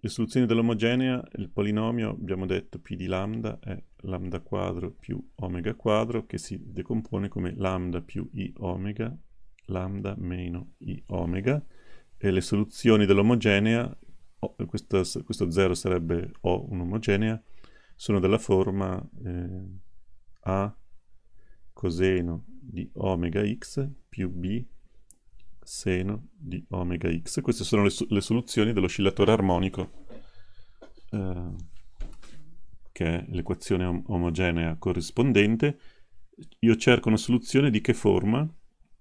A: le soluzioni dell'omogenea, il polinomio, abbiamo detto p di lambda è lambda quadro più omega quadro, che si decompone come lambda più i omega, lambda meno i omega, e le soluzioni dell'omogenea, questo, questo 0 sarebbe O un'omogenea, sono della forma eh, A coseno di omega x più B seno di omega x. Queste sono le, le soluzioni dell'oscillatore armonico, eh, che è l'equazione om omogenea corrispondente. Io cerco una soluzione di che forma?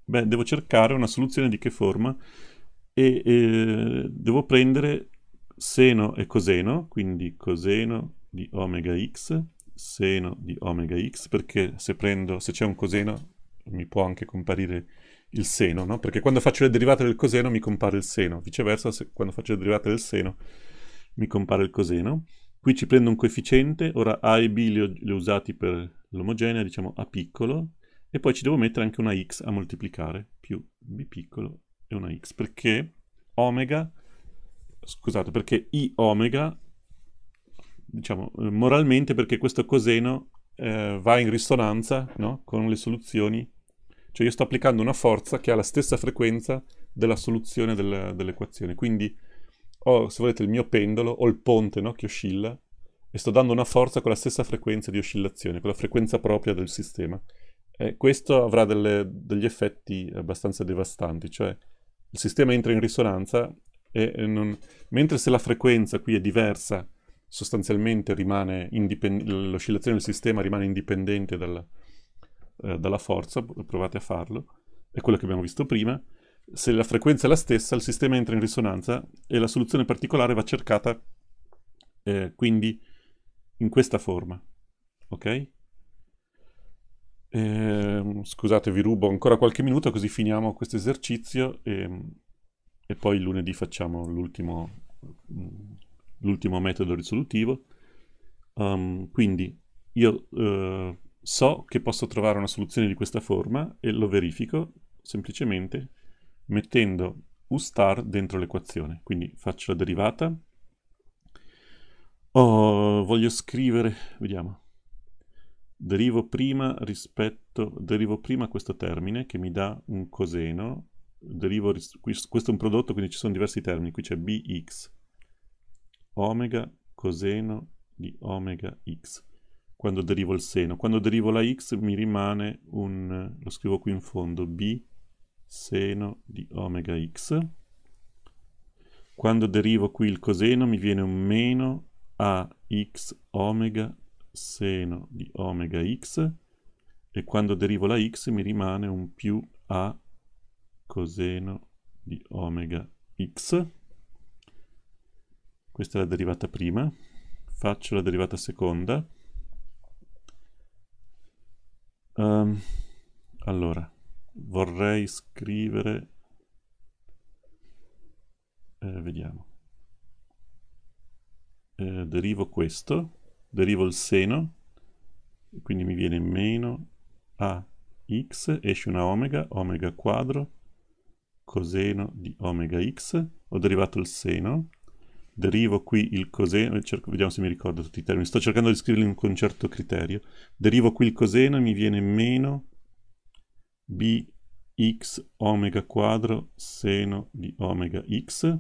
A: Beh, devo cercare una soluzione di che forma e eh, devo prendere seno e coseno, quindi coseno di omega x, seno di omega x, perché se se c'è un coseno mi può anche comparire il seno, no? Perché quando faccio le derivate del coseno mi compare il seno, viceversa se, quando faccio le derivate del seno mi compare il coseno. Qui ci prendo un coefficiente, ora A e B li ho, li ho usati per l'omogenea, diciamo A piccolo, e poi ci devo mettere anche una x a moltiplicare, più B piccolo e una x, perché omega, scusate, perché I omega, diciamo, moralmente perché questo coseno eh, va in risonanza no? con le soluzioni cioè io sto applicando una forza che ha la stessa frequenza della soluzione del, dell'equazione. Quindi ho, se volete, il mio pendolo, o il ponte no, che oscilla, e sto dando una forza con la stessa frequenza di oscillazione, con la frequenza propria del sistema. E questo avrà delle, degli effetti abbastanza devastanti, cioè il sistema entra in risonanza e non... mentre se la frequenza qui è diversa, sostanzialmente l'oscillazione del sistema rimane indipendente dalla, eh, dalla forza, provate a farlo, è quello che abbiamo visto prima. Se la frequenza è la stessa, il sistema entra in risonanza e la soluzione particolare va cercata eh, quindi in questa forma. Ok? Eh, scusate, vi rubo ancora qualche minuto così finiamo questo esercizio e, e poi lunedì facciamo l'ultimo, metodo risolutivo. Um, quindi io uh, so che posso trovare una soluzione di questa forma e lo verifico semplicemente mettendo u star dentro l'equazione. Quindi faccio la derivata. Oh, voglio scrivere, vediamo, derivo prima rispetto, derivo prima questo termine che mi dà un coseno, derivo, questo è un prodotto, quindi ci sono diversi termini, qui c'è bx, omega coseno di omega x quando derivo il seno. Quando derivo la x mi rimane un, lo scrivo qui in fondo, b seno di omega x. Quando derivo qui il coseno mi viene un meno ax omega seno di omega x e quando derivo la x mi rimane un più a coseno di omega x. Questa è la derivata prima. Faccio la derivata seconda. Um, allora, vorrei scrivere... Eh, vediamo. Eh, derivo questo, derivo il seno, quindi mi viene meno ax, esce una omega, omega quadro, coseno di omega x, ho derivato il seno, derivo qui il coseno, cerco, vediamo se mi ricordo tutti i termini, sto cercando di scriverli con un certo criterio, derivo qui il coseno e mi viene meno bx omega quadro seno di omega x,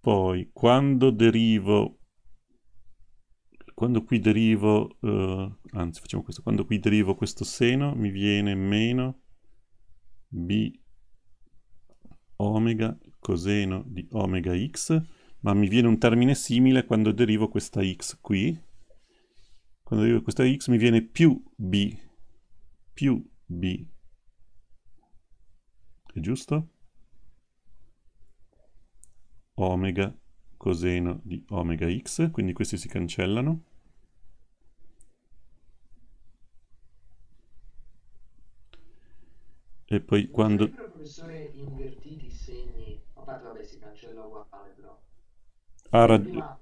A: poi quando derivo, quando qui derivo, uh, anzi facciamo questo, quando qui derivo questo seno mi viene meno b omega coseno di omega x, ma mi viene un termine simile quando derivo questa x qui. Quando derivo questa x mi viene più b, più b. È giusto? Omega coseno di omega x, quindi questi si cancellano. E poi quando...
B: professore invertiti i segni, a parte vabbè si cancella uguale però.
A: Ha ragione.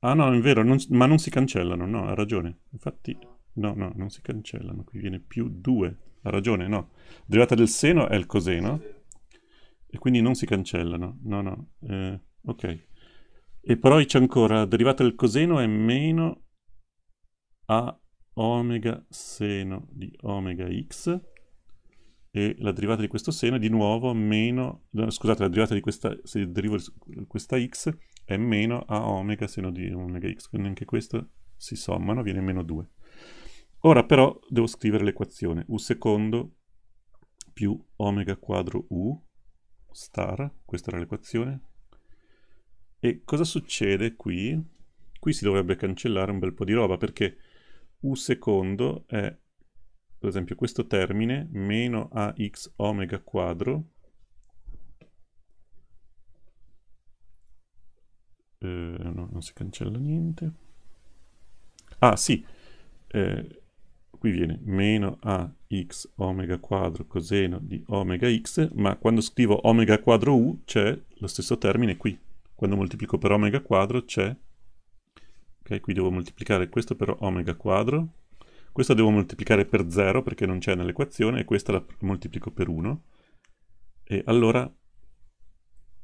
A: Ah no, è vero, non, ma non si cancellano, no, ha ragione. Infatti, no, no, non si cancellano, qui viene più 2. Ha ragione, no. Derivata del seno è il coseno, e quindi non si cancellano. No, no, eh, ok. E poi c'è ancora, derivata del coseno è meno a omega seno di omega x, e la derivata di questo seno è di nuovo meno, no, scusate, la derivata di questa, se derivo questa x, è meno a omega seno di omega x, quindi anche questo si sommano, viene meno 2. Ora però devo scrivere l'equazione u secondo più omega quadro u star, questa era l'equazione. E cosa succede qui? Qui si dovrebbe cancellare un bel po' di roba perché u secondo è, per esempio, questo termine meno ax omega quadro eh, no, non si cancella niente. Ah, sì, eh, qui viene meno ax omega quadro coseno di omega x, ma quando scrivo omega quadro u c'è lo stesso termine qui. Quando moltiplico per omega quadro c'è ok qui devo moltiplicare questo per omega quadro questo devo moltiplicare per 0 perché non c'è nell'equazione e questa la moltiplico per 1 e allora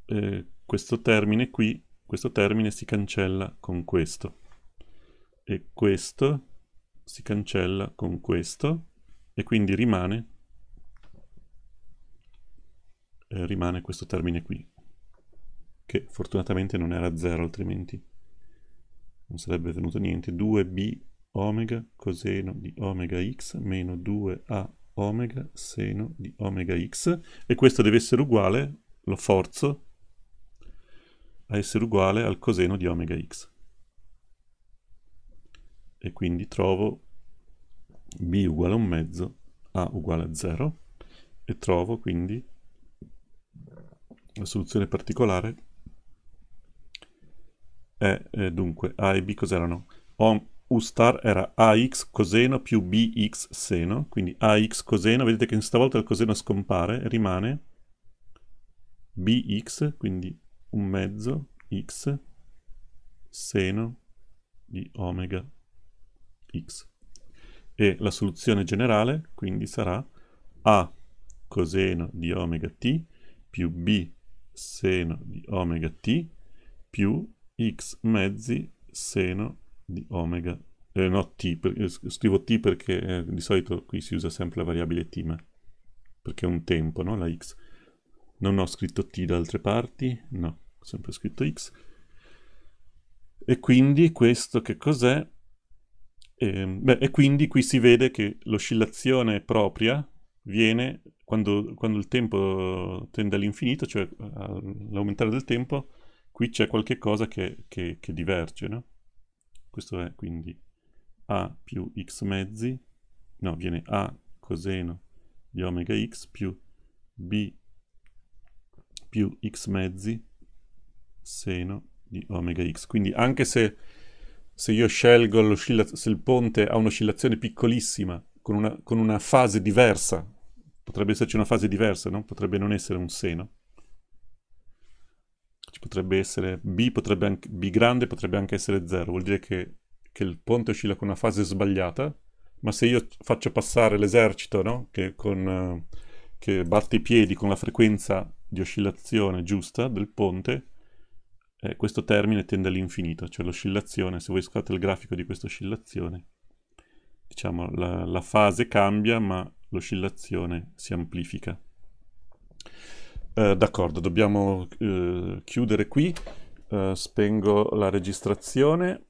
A: eh, questo termine qui questo termine si cancella con questo. E questo si cancella con questo. E quindi rimane eh, rimane questo termine qui che fortunatamente non era 0 altrimenti. Non sarebbe venuto niente, 2b omega coseno di omega x meno 2a omega seno di omega x. E questo deve essere uguale, lo forzo, a essere uguale al coseno di omega x. E quindi trovo b uguale a un mezzo, a uguale a 0 e trovo quindi la soluzione particolare e eh, dunque A e B cos'erano? U star era AX coseno più BX seno, quindi AX coseno, vedete che stavolta il coseno scompare rimane BX, quindi un mezzo X seno di omega X. E la soluzione generale quindi sarà A coseno di omega t più B seno di omega t più x mezzi seno di omega, eh, no t, per, eh, scrivo t perché eh, di solito qui si usa sempre la variabile t, ma perché è un tempo, no? La x. Non ho scritto t da altre parti, no, sempre scritto x. E quindi questo che cos'è? E, ehm, beh, e quindi qui si vede che l'oscillazione propria viene quando, quando il tempo tende all'infinito, cioè all'aumentare del tempo, qui c'è qualche cosa che, che, che diverge, no? Questo è quindi a più x mezzi, no, viene a coseno di omega x più b più x mezzi seno di omega x. Quindi anche se, se io scelgo se il ponte ha un'oscillazione piccolissima, con una, con una fase diversa, potrebbe esserci una fase diversa, no? potrebbe non essere un seno, ci potrebbe essere B, potrebbe anche, B grande potrebbe anche essere 0, vuol dire che, che, il ponte oscilla con una fase sbagliata, ma se io faccio passare l'esercito, no? che, che batte i piedi con la frequenza di oscillazione giusta del ponte, eh, questo termine tende all'infinito, cioè l'oscillazione, se voi scusate il grafico di questa oscillazione, diciamo la, la fase cambia ma l'oscillazione si amplifica. Eh, d'accordo, dobbiamo eh, chiudere qui. Eh, spengo la registrazione